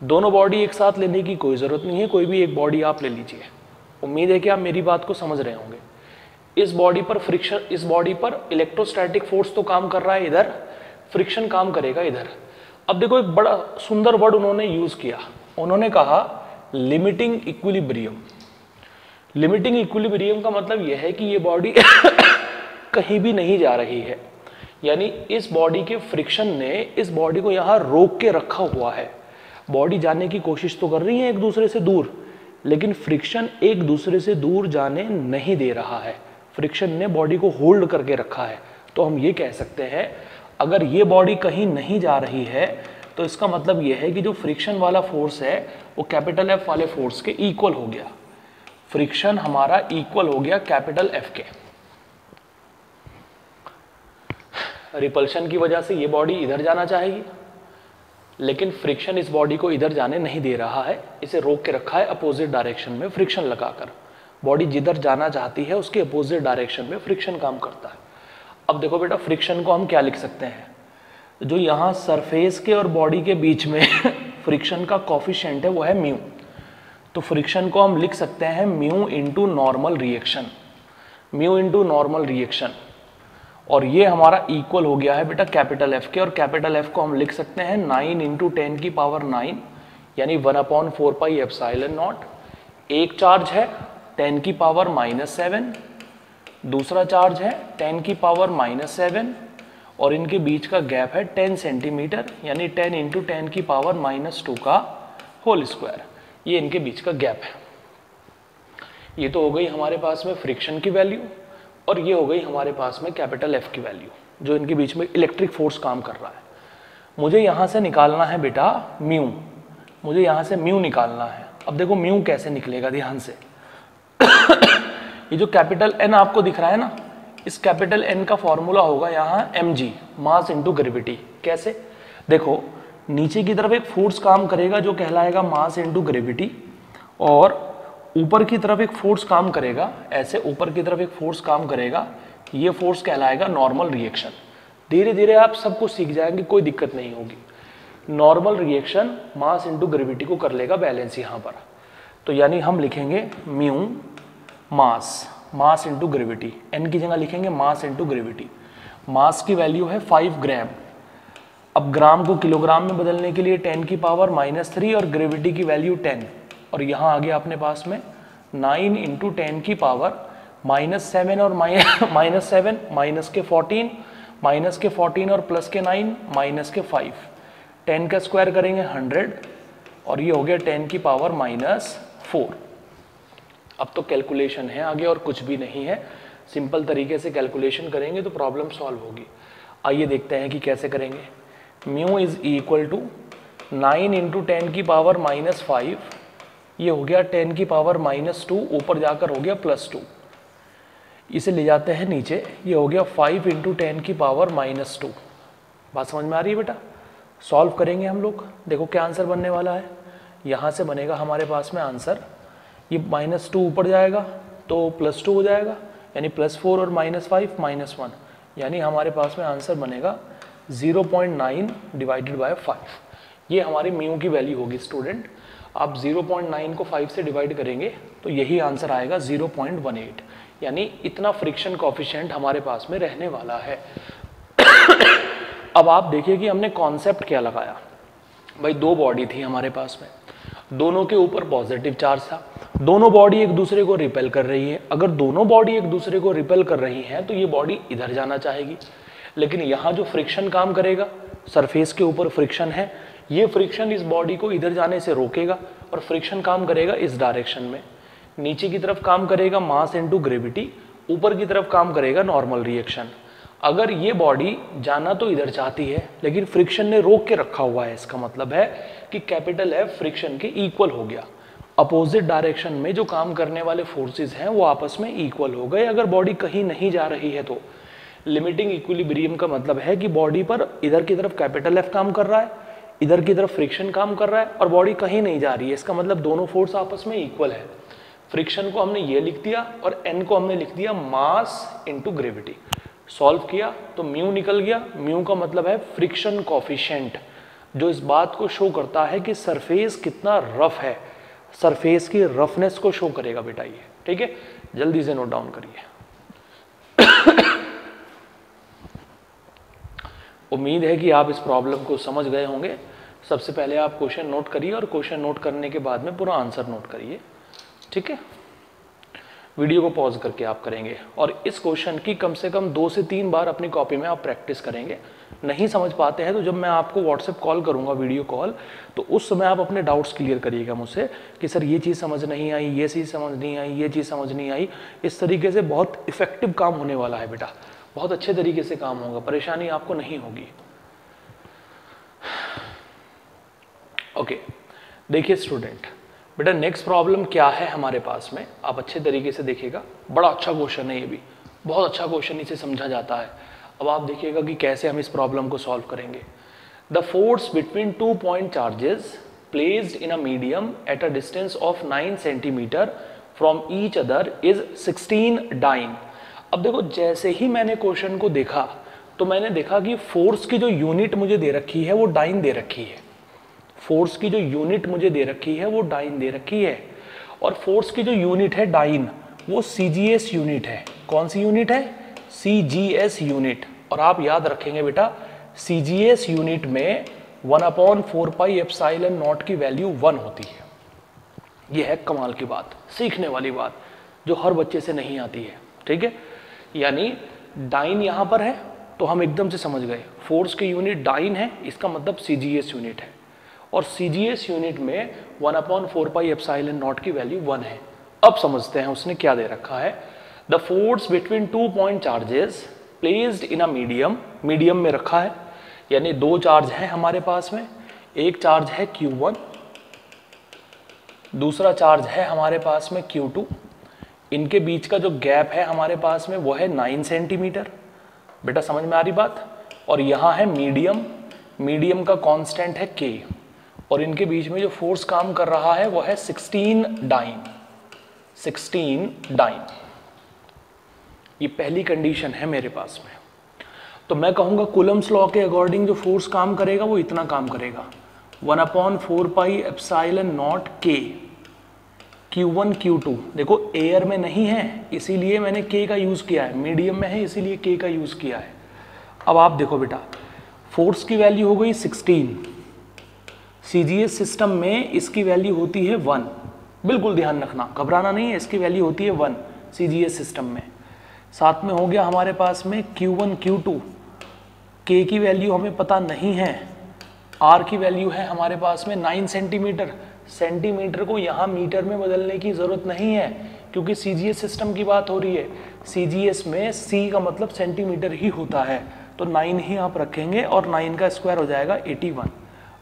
दोनों बॉडी एक साथ लेने की कोई ज़रूरत नहीं है, कोई भी एक बॉडी आप ले लीजिए। उम्मीद है कि आप मेरी बात को समझ रहे होंगे। इस बॉडी पर फ्रिक्शन इस बॉडी पर इलेक्ट्रोस्टैटिक फोर्स तो काम कर रहा है इधर फ्रिक्शन काम करेगा इधर। अब देखो एक बड़ा सुंदर वर्ड उन्होंने यूज़ किया। उन्होंने कहा लिमिटिंग इक्विलिब्रियम लिमिटिंग इक्विलिब्रियम का मतलब यह है कि ये बॉडी <coughs> कहीं भी नहीं जा रही है। यानी इस बॉडी के फ्रिक्शन ने इस बॉडी को यहाँ रोक के रखा हुआ है। बॉडी जाने की कोशिश तो कर रही है एक दूसरे से दूर, लेकिन फ्रिक्शन एक दूसरे से दूर जाने नहीं दे रहा है। फ्रिक्शन ने बॉडी को होल्ड करके रखा है। तो हम ये कह सकते हैं, अगर ये बॉडी कहीं नहीं जा रही है तो इसका मतलब ये है कि जो फ्रिक्शन वाला फोर्स है, वो कैपिटल एफ़ वाले फोर्स के इक्वल हो गया। फ्रिक्शन हमारा इक्वल हो गया कैपिटल एफ़ के। रिपल्शन की वजह से ये बॉडी इधर जाना चाहेगी, लेकिन फ्रिक्शन इस बॉडी को इधर जाने नहीं दे रहा है, इसे रोक के रखा है अपोजिट डायरेक्शन में फ्रिक्शन लगाकर। बॉडी जिधर जाना चाहती है, उसके अपोजिट डायरेक्शन में फ्रिक्शन काम करता है। अब देखो बेटा फ्रिक्शन को हम क्या लिख सकते हैं? जो यहाँ सरफेस के और बॉडी के बीच में <laughs> फ्रिक्शन का कॉफिशेंट है, वो है म्यू तो फ्रिक्शन को हम लिख सकते हैं mu into normal reaction mu into normal reaction और ये हमारा इक्वल हो गया है बेटा कैपिटल एफ़ के, और कैपिटल एफ़ को हम लिख सकते हैं नाइन इंटू टेन की पावर नाइन यानी one upon four pi epsilon naught एक चार्ज है टेन की पावर माइनस सेवन, दूसरा चार्ज है टेन की पावर माइनस सेवन, और इनके बीच का गैप है टेन सेंटीमीटर, यानी टेन इंटू टेन की पावर माइनस टू का होल स्क्वायर। ये इनके बीच का गैप है। ये तो हो गई हमारे पास में फ्रिक्शन की वैल्यू, और ये हो गई हमारे पास में कैपिटल एफ़ की वैल्यू, जो इनके बीच में इलेक्ट्रिक फोर्स काम कर रहा है। मुझे यहाँ से निकालना है बेटा म्यू, मुझे यहाँ से म्यू निकालना है। अब देखो म्यू कैसे निकलेगा ध्यान से। ये जो कैपिटल एन आपको दिख रहा है ना, इस कैपिटल एन का फॉर्मूला होगा यहाँ M G mass into gravity कैसे? देखो, नीचे की तरफ़ एक फोर्स काम करेगा जो कहलाएगा मास इंटू ग्रेविटी और ऊपर की तरफ़ एक फोर्स काम करेगा, ऐसे ऊपर की तरफ़ एक फोर्स काम करेगा ये फोर्स कहलाएगा नॉर्मल रिएक्शन धीरे धीरे आप सब कुछ सीख जाएँगे, कोई दिक्कत नहीं होगी. Normal reaction mass into gravity को कर लेगा बैलेंस यहाँ पर. तो यानी हम लिखेंगे mu mass mass into gravity N की जगह लिखेंगे मास इंटू ग्रेविटी मास की वैल्यू है फाइव ग्राम अब ग्राम को किलोग्राम में बदलने के लिए टेन की पावर माइनस थ्री और ग्रेविटी की वैल्यू टेन और यहाँ आ गया अपने पास में नाइन इंटू टेन की पावर माइनस सेवन और माइनस सेवन माइनस के फोर्टीन माइनस के फोर्टीन और प्लस के नाइन माइनस के फाइव टेन का स्क्वायर करेंगे हंड्रेड और ये हो गया टेन की पावर माइनस फोर। अब तो कैलकुलेशन है आगे और कुछ भी नहीं है। सिंपल तरीके से कैलकुलेशन करेंगे तो प्रॉब्लम सॉल्व होगी। आइए देखते हैं कि कैसे करेंगे। Mu is equal to nine into ten की पावर माइनस फाइव। ये हो गया टेन की पावर माइनस टू, ऊपर जाकर हो गया प्लस टू। इसे ले जाते हैं नीचे। ये हो गया फाइव इंटू टेन की पावर माइनस टू। बात समझ में आ रही है बेटा? सॉल्व करेंगे हम लोग। देखो क्या आंसर बनने वाला है। यहाँ से बनेगा हमारे पास में आंसर। ये माइनस टू ऊपर जाएगा तो प्लस टू हो जाएगा, यानी प्लस फोर और माइनस फाइव माइनस वन यानी हमारे पास में आंसर बनेगा zero point nine divided by five ये हमारी म्यू की वैल्यू होगी स्टूडेंट आप 0.9 को 5 से डिवाइड करेंगे तो यही आंसर आएगा 0.18 यानी इतना फ्रिक्शन कॉफिशेंट हमारे पास में रहने वाला है। अब आप देखिए कि हमने कॉन्सेप्ट क्या लगाया। भाई दो बॉडी थी हमारे पास में। दोनों के ऊपर पॉजिटिव चार्ज था। दोनों बॉडी एक दूसरे को रिपेल कर रही है। अगर दोनों बॉडी एक दूसरे को रिपेल कर रही हैं तो ये बॉडी इधर जाना चाहेगी। लेकिन यहाँ जो फ्रिक्शन काम करेगा सरफेस के ऊपर फ्रिक्शन है, ये फ्रिक्शन इस बॉडी को इधर जाने से रोकेगा और फ्रिक्शन काम करेगा इस डायरेक्शन में। नीचे की तरफ़ काम करेगा मास इनटू ग्रेविटी ऊपर की तरफ़ काम करेगा नॉर्मल रिएक्शन अगर ये बॉडी जाना तो इधर चाहती है, लेकिन फ्रिक्शन ने रोक के रखा हुआ है, इसका मतलब है कि कैपिटल एफ़ फ्रिक्शन के इक्वल हो गया। अपोजिट डायरेक्शन में जो काम करने वाले फोर्सेस हैं, वो आपस में इक्वल हो गए। अगर बॉडी कहीं नहीं जा रही है तो। लिमिटिंग इक्विलिब्रियम का मतलब है कि बॉडी पर इधर की तरफ़ कैपिटल एफ़ काम कर रहा है, इधर की तरफ़ फ्रिक्शन काम कर रहा है, और बॉडी कहीं नहीं जा रही है। इसका मतलब दोनों फोर्स आपस में इक्वल है। फ्रिक्शन को हमने ये लिख दिया और एन को हमने लिख दिया मास इंटू ग्रेविटी सॉल्व किया तो म्यू निकल गया। म्यू का मतलब है फ्रिक्शन कॉफिशेंट जो इस बात को शो करता है कि सरफेस कितना रफ है। सरफेस की रफनेस को शो करेगा बेटा ये, ठीक है? जल्दी से नोट डाउन करिए। <coughs> उम्मीद है कि आप इस प्रॉब्लम को समझ गए होंगे। सबसे पहले आप क्वेश्चन नोट करिए और क्वेश्चन नोट करने के बाद में पूरा आंसर नोट करिए, ठीक है? वीडियो को पॉज करके आप करेंगे और इस क्वेश्चन की कम से कम दो से तीन बार अपनी कॉपी में आप प्रैक्टिस करेंगे। नहीं समझ पाते हैं तो जब मैं आपको व्हाट्सएप कॉल करूँगा वीडियो कॉल तो उस समय आप अपने डाउट्स क्लियर करिएगा मुझसे कि सर, ये चीज़ समझ नहीं आई, ये चीज़ समझ नहीं आई, ये चीज़ समझ नहीं आई। इस तरीके से बहुत इफ़ेक्टिव काम होने वाला है बेटा। बहुत अच्छे तरीके से काम होगा, परेशानी आपको नहीं होगी। ओके देखिए स्टूडेंट बेटा नेक्स्ट प्रॉब्लम क्या है हमारे पास में? आप अच्छे तरीके से देखिएगा। बड़ा अच्छा क्वेश्चन है ये भी। बहुत अच्छा क्वेश्चन इसे समझा जाता है। अब आप देखिएगा कि कैसे हम इस प्रॉब्लम को सॉल्व करेंगे। The force between two point charges placed in a medium at a distance of 9 centimetre from each other is 16 dyne अब देखो, जैसे ही मैंने क्वेश्चन को देखा तो मैंने देखा कि फोर्स की जो यूनिट मुझे दे रखी है, वो डाइन दे रखी है। फोर्स की जो यूनिट मुझे दे रखी है, वो डाइन दे रखी है। और फोर्स की जो यूनिट है, डाइन, वो सीजीएस यूनिट है। कौन सी यूनिट है? CGS unit. और आप याद रखेंगे बेटा सीजीएस यूनिट में one upon four pi epsilon naught की वैल्यू वन होती है। यह है कमाल की बात, सीखने वाली बात, जो हर बच्चे से नहीं आती है। ठीक है? यानी डाइन यहाँ पर है तो हम एकदम से समझ गए। फोर्स की यूनिट डाइन है, इसका मतलब सीजीएस यूनिट है। और सीजीएस यूनिट में one upon four pi epsilon naught की वैल्यू वन है। अब समझते हैं उसने क्या दे रखा है। The force between two point charges placed in a medium medium में रखा है। यानी दो चार्ज है हमारे पास में। एक चार्ज है Q1 दूसरा चार्ज है हमारे पास में Q2 इनके बीच का जो गैप है हमारे पास में वो है नाइन सेंटीमीटर बेटा समझ में आ रही बात? और यहाँ है मीडियम मीडियम का कांस्टेंट है के और इनके बीच में जो फोर्स काम कर रहा है वो है 16 डाइन। 16 डाइन। ये पहली कंडीशन है मेरे पास में। तो मैं कहूँगा कुलम्स लॉ के अकॉर्डिंग जो फोर्स काम करेगा वो इतना काम करेगा। One upon four pi epsilon naught k q one q two देखो एयर में नहीं है, इसीलिए मैंने के का यूज़ किया है। मीडियम में है, इसीलिए के का यूज़ किया है। अब आप देखो बेटा, फोर्स की वैल्यू हो गई 16 सीजीएस सिस्टम में इसकी वैल्यू होती है वन बिल्कुल ध्यान रखना, घबराना नहीं है, इसकी वैल्यू होती है वन सीजीएस सिस्टम में. साथ में हो गया हमारे पास में Q1 Q2 K की वैल्यू हमें पता नहीं है, R की वैल्यू है हमारे पास में 9 सेंटीमीटर सेंटीमीटर को यहाँ मीटर में बदलने की ज़रूरत नहीं है, क्योंकि CGS सिस्टम की बात हो रही है. CGS में C का मतलब सेंटीमीटर ही होता है. तो 9 ही आप रखेंगे और 9 का स्क्वायर हो जाएगा 81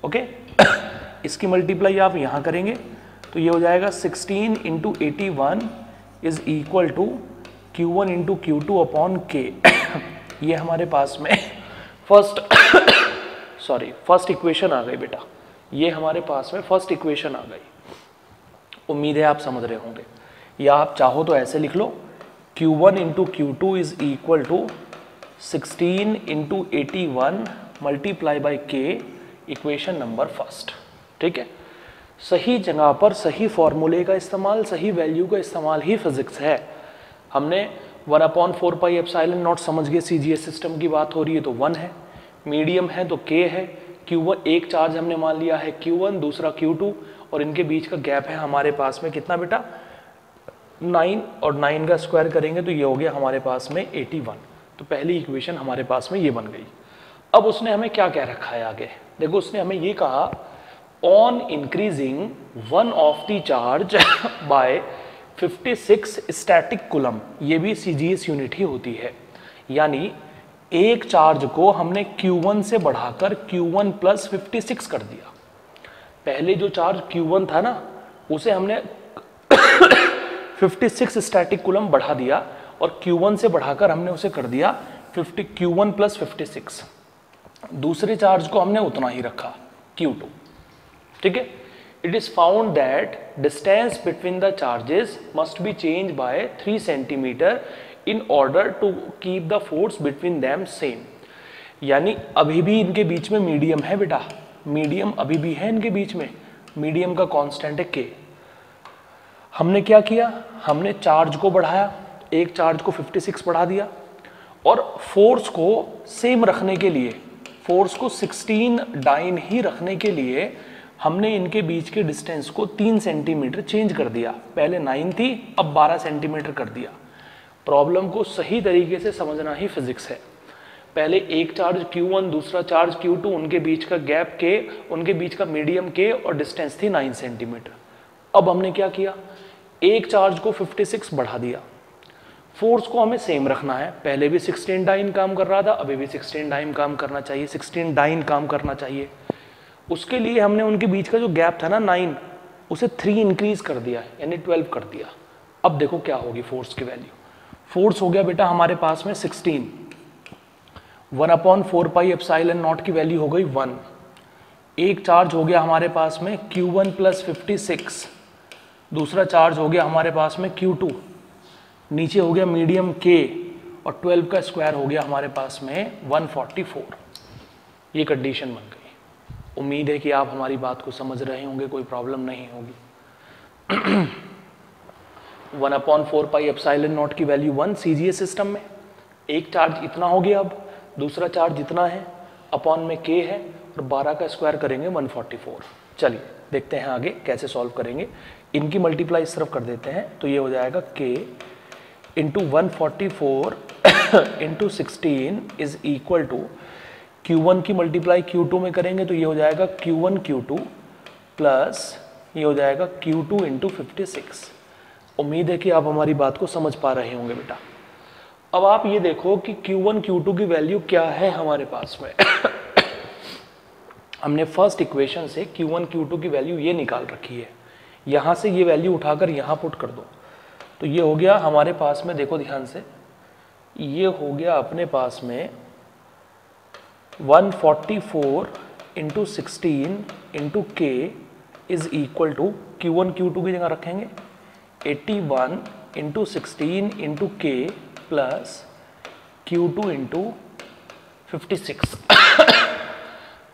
ओके इसकी मल्टीप्लाई आप यहाँ करेंगे तो ये हो जाएगा 16 into eighty one is equal to q one into q two upon k ये हमारे पास में फ़र्स्ट सॉरी फ़र्स्ट इक्वेशन आ गई बेटा। ये हमारे पास में फ़र्स्ट इक्वेशन आ गई। उम्मीद है आप समझ रहे होंगे। या आप चाहो तो ऐसे लिख लो Q1 one into q two is equal to sixteen into eighty one multiply by k equation number first ठीक है? सही जगह पर सही फॉर्मूले का इस्तेमाल, सही वैल्यू का इस्तेमाल ही फिजिक्स है। हमने one upon four pi epsilon naught समझ गए सीजीएस सिस्टम की बात हो रही है तो वन है। मीडियम है तो के है। क्यू वन एक चार्ज हमने मान लिया है क्यू वन दूसरा क्यू टू और इनके बीच का गैप है हमारे पास में। कितना बेटा? नाइन और नाइन का स्क्वायर करेंगे तो ये हो गया हमारे पास में एटी वन तो पहली इक्वेशन हमारे पास में ये बन गई। अब उसने हमें क्या कह रखा है आगे? देखो, उसने हमें ये कहा on increasing one of the charge by 56 static coulomb ये भी सीजीएस यूनिट ही होती है। यानी एक चार्ज को हमने Q1 से बढ़ाकर Q1 वन प्लस फिफ्टी कर दिया। पहले जो चार्ज Q1 था ना, उसे हमने 56 स्टैटिक कुलम बढ़ा दिया और Q1 से बढ़ाकर हमने उसे कर दिया 50 Q1 वन प्लस फिफ्टी दूसरे चार्ज को हमने उतना ही रखा Q2 ठीक है? It is found that distance between the charges must be changed by 3 centimeter in order to keep the force between them same. यानी अभी भी इनके बीच में मीडियम है बेटा। मीडियम अभी भी है इनके बीच में। मीडियम का कांस्टेंट है के हमने क्या किया? हमने चार्ज को बढ़ाया। एक चार्ज को 56 बढ़ा दिया। और फोर्स को सेम रखने के लिए फोर्स को 16 डाइन ही रखने के लिए हमने इनके बीच के डिस्टेंस को तीन सेंटीमीटर चेंज कर दिया। पहले नाइन थी, अब 12 सेंटीमीटर कर दिया। प्रॉब्लम को सही तरीके से समझना ही फिजिक्स है। पहले एक चार्ज Q1 दूसरा चार्ज Q2 उनके बीच का गैप के उनके बीच का मीडियम के और डिस्टेंस थी 9 सेंटीमीटर अब हमने क्या किया? एक चार्ज को 56 बढ़ा दिया। फोर्स को हमें सेम रखना है। पहले भी 16 डाइन काम कर रहा था, अभी भी 16 डाइन काम करना चाहिए। 16 डाइन काम करना चाहिए। उसके लिए हमने उनके बीच का जो गैप था ना नाइन उसे थ्री इंक्रीज कर दिया यानी ट्वेल्व कर दिया। अब देखो क्या होगी फोर्स की वैल्यू फोर्स हो गया बेटा हमारे पास में sixteen one upon four pi epsilon naught की वैल्यू हो गई वन एक चार्ज हो गया हमारे पास में Q1 one plus fifty six दूसरा चार्ज हो गया हमारे पास में Q2 नीचे हो गया मीडियम K और 12 का स्क्वायर हो गया हमारे पास में 144 ये कंडीशन बन गई। उम्मीद है कि आप हमारी बात को समझ रहे होंगे, कोई प्रॉब्लम नहीं होगी। One upon four pi epsilon naught की वैल्यू वन सी सिस्टम में। एक चार्ज इतना हो गया अब, दूसरा चार्ज जितना है अपॉन में के है, और 12 का स्क्वायर करेंगे 144 चलिए, देखते हैं आगे कैसे सॉल्व करेंगे। इनकी मल्टीप्लाई इस तरफ़ कर देते हैं तो ये हो जाएगा k into one forty four into sixteen is equal to Q1 की मल्टीप्लाई Q2 में करेंगे तो ये हो जाएगा Q1 Q2 प्लस ये हो जाएगा Q2 टू इंटू उम्मीद है कि आप हमारी बात को समझ पा रहे होंगे बेटा। अब आप ये देखो कि Q1 Q2 की वैल्यू क्या है हमारे पास में। <coughs> हमने फ़र्स्ट इक्वेशन से Q1 Q2 की वैल्यू ये निकाल रखी है। यहाँ से ये वैल्यू उठाकर यहाँ पुट कर दो। तो ये हो गया हमारे पास में, देखो ध्यान से, ये हो गया अपने पास में 144 forty four into sixteen into k is equal to q one q two की जगह रखेंगे। 81 one into sixteen into k plus q two into fifty six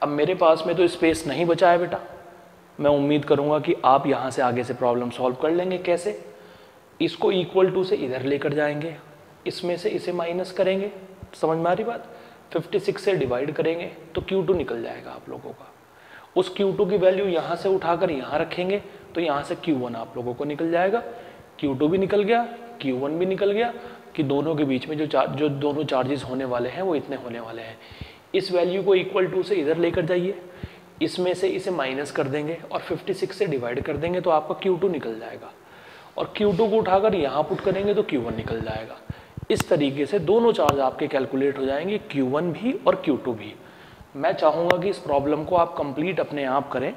अब मेरे पास में तो स्पेस नहीं बचा है बेटा। मैं उम्मीद करूँगा कि आप यहाँ से आगे से प्रॉब्लम सॉल्व कर लेंगे कैसे। इसको इक्वल टू से इधर लेकर जाएँगे। इसमें से इसे माइनस करेंगे। समझ में आ रही बात? 56 से डिवाइड करेंगे तो Q2 निकल जाएगा आप लोगों का। उस Q2 की वैल्यू यहाँ से उठाकर यहाँ रखेंगे तो यहाँ से Q1 आप लोगों को निकल जाएगा। Q2 भी निकल गया Q1 भी निकल गया, कि दोनों के बीच में जो चार्ज जो दोनों चार्जेस होने वाले हैं, वो इतने होने वाले हैं। इस वैल्यू को इक्वल टू से इधर लेकर जाइए, इसमें से इसे माइनस कर देंगे और 56 से डिवाइड कर देंगे तो आपका Q2 निकल जाएगा। और Q2 को उठाकर यहाँ पुट करेंगे तो Q1 निकल जाएगा। इस तरीके से दोनों चार्ज आपके कैलकुलेट हो जाएँगे Q1 भी और Q2 भी। मैं चाहूँगा कि इस प्रॉब्लम को आप कंप्लीट अपने आप करें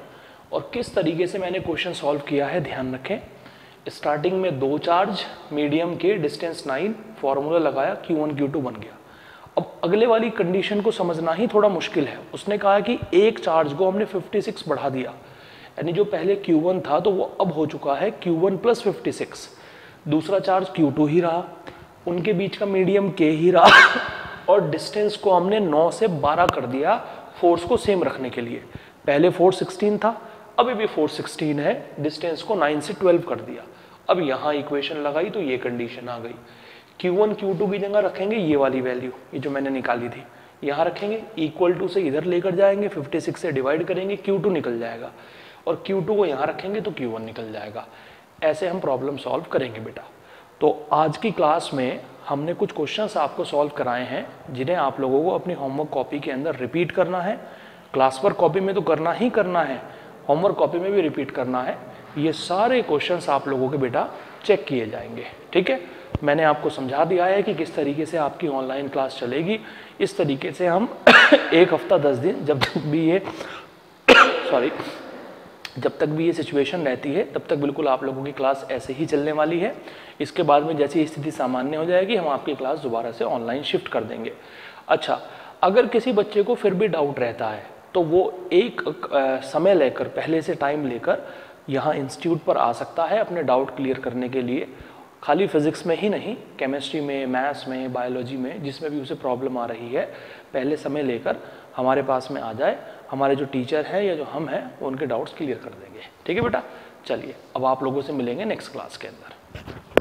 और किस तरीके से मैंने क्वेश्चन सॉल्व किया है ध्यान रखें। स्टार्टिंग में दो चार्ज मीडियम के डिस्टेंस नाइन फॉर्मूला लगाया Q1 Q2 बन गया। अब अगले वाली कंडीशन को समझना ही थोड़ा मुश्किल है। उसने कहा कि एक चार्ज को हमने 56 बढ़ा दिया। यानी जो पहले Q1 था तो वो अब हो चुका है Q1 प्लस फिफ्टी दूसरा चार्ज Q2 ही रहा। उनके बीच का मीडियम के ही रहा <laughs> और डिस्टेंस को हमने 9 से 12 कर दिया फोर्स को सेम रखने के लिए। पहले फोर्स 16 था, अभी भी फोर्स 16 है डिस्टेंस को 9 से 12 कर दिया। अब यहाँ इक्वेशन लगाई तो ये कंडीशन आ गई। Q1 Q2 की जगह रखेंगे ये वाली वैल्यू ये जो मैंने निकाली थी। यहाँ रखेंगे इक्वल टू से इधर लेकर जाएँगे 56 से डिवाइड करेंगे Q2 निकल जाएगा। और Q2 को यहाँ रखेंगे तो Q1 निकल जाएगा। ऐसे हम प्रॉब्लम सॉल्व करेंगे बेटा। तो आज की क्लास में हमने कुछ क्वेश्चंस आपको सॉल्व कराए हैं, जिन्हें आप लोगों को अपनी होमवर्क कॉपी के अंदर रिपीट करना है। क्लास वर्क कॉपी में तो करना ही करना है होमवर्क कॉपी में भी रिपीट करना है। ये सारे क्वेश्चंस आप लोगों के बेटा चेक किए जाएँगे, ठीक है? मैंने आपको समझा दिया है कि किस तरीके से आपकी ऑनलाइन क्लास चलेगी। इस तरीके से हम <coughs> एक हफ़्ता दस दिन, जब भी ये <coughs> सॉरी जब तक भी ये सिचुएशन रहती है, तब तक बिल्कुल आप लोगों की क्लास ऐसे ही चलने वाली है। इसके बाद में जैसी स्थिति सामान्य हो जाएगी, हम आपकी क्लास दोबारा से ऑनलाइन शिफ्ट कर देंगे। अच्छा अगर किसी बच्चे को फिर भी डाउट रहता है तो वो एक समय लेकर, पहले से टाइम लेकर यहाँ इंस्टीट्यूट पर आ सकता है अपने डाउट क्लियर करने के लिए। खाली फिजिक्स में ही नहीं केमिस्ट्री में मैथ्स में बायोलॉजी में, जिसमें भी उसे प्रॉब्लम आ रही है, पहले समय लेकर हमारे पास में आ जाए। हमारे जो टीचर हैं या जो हम हैं, वो उनके डाउट्स क्लियर कर देंगे। ठीक है बेटा? चलिए, अब आप लोगों से मिलेंगे नेक्स्ट क्लास के अंदर।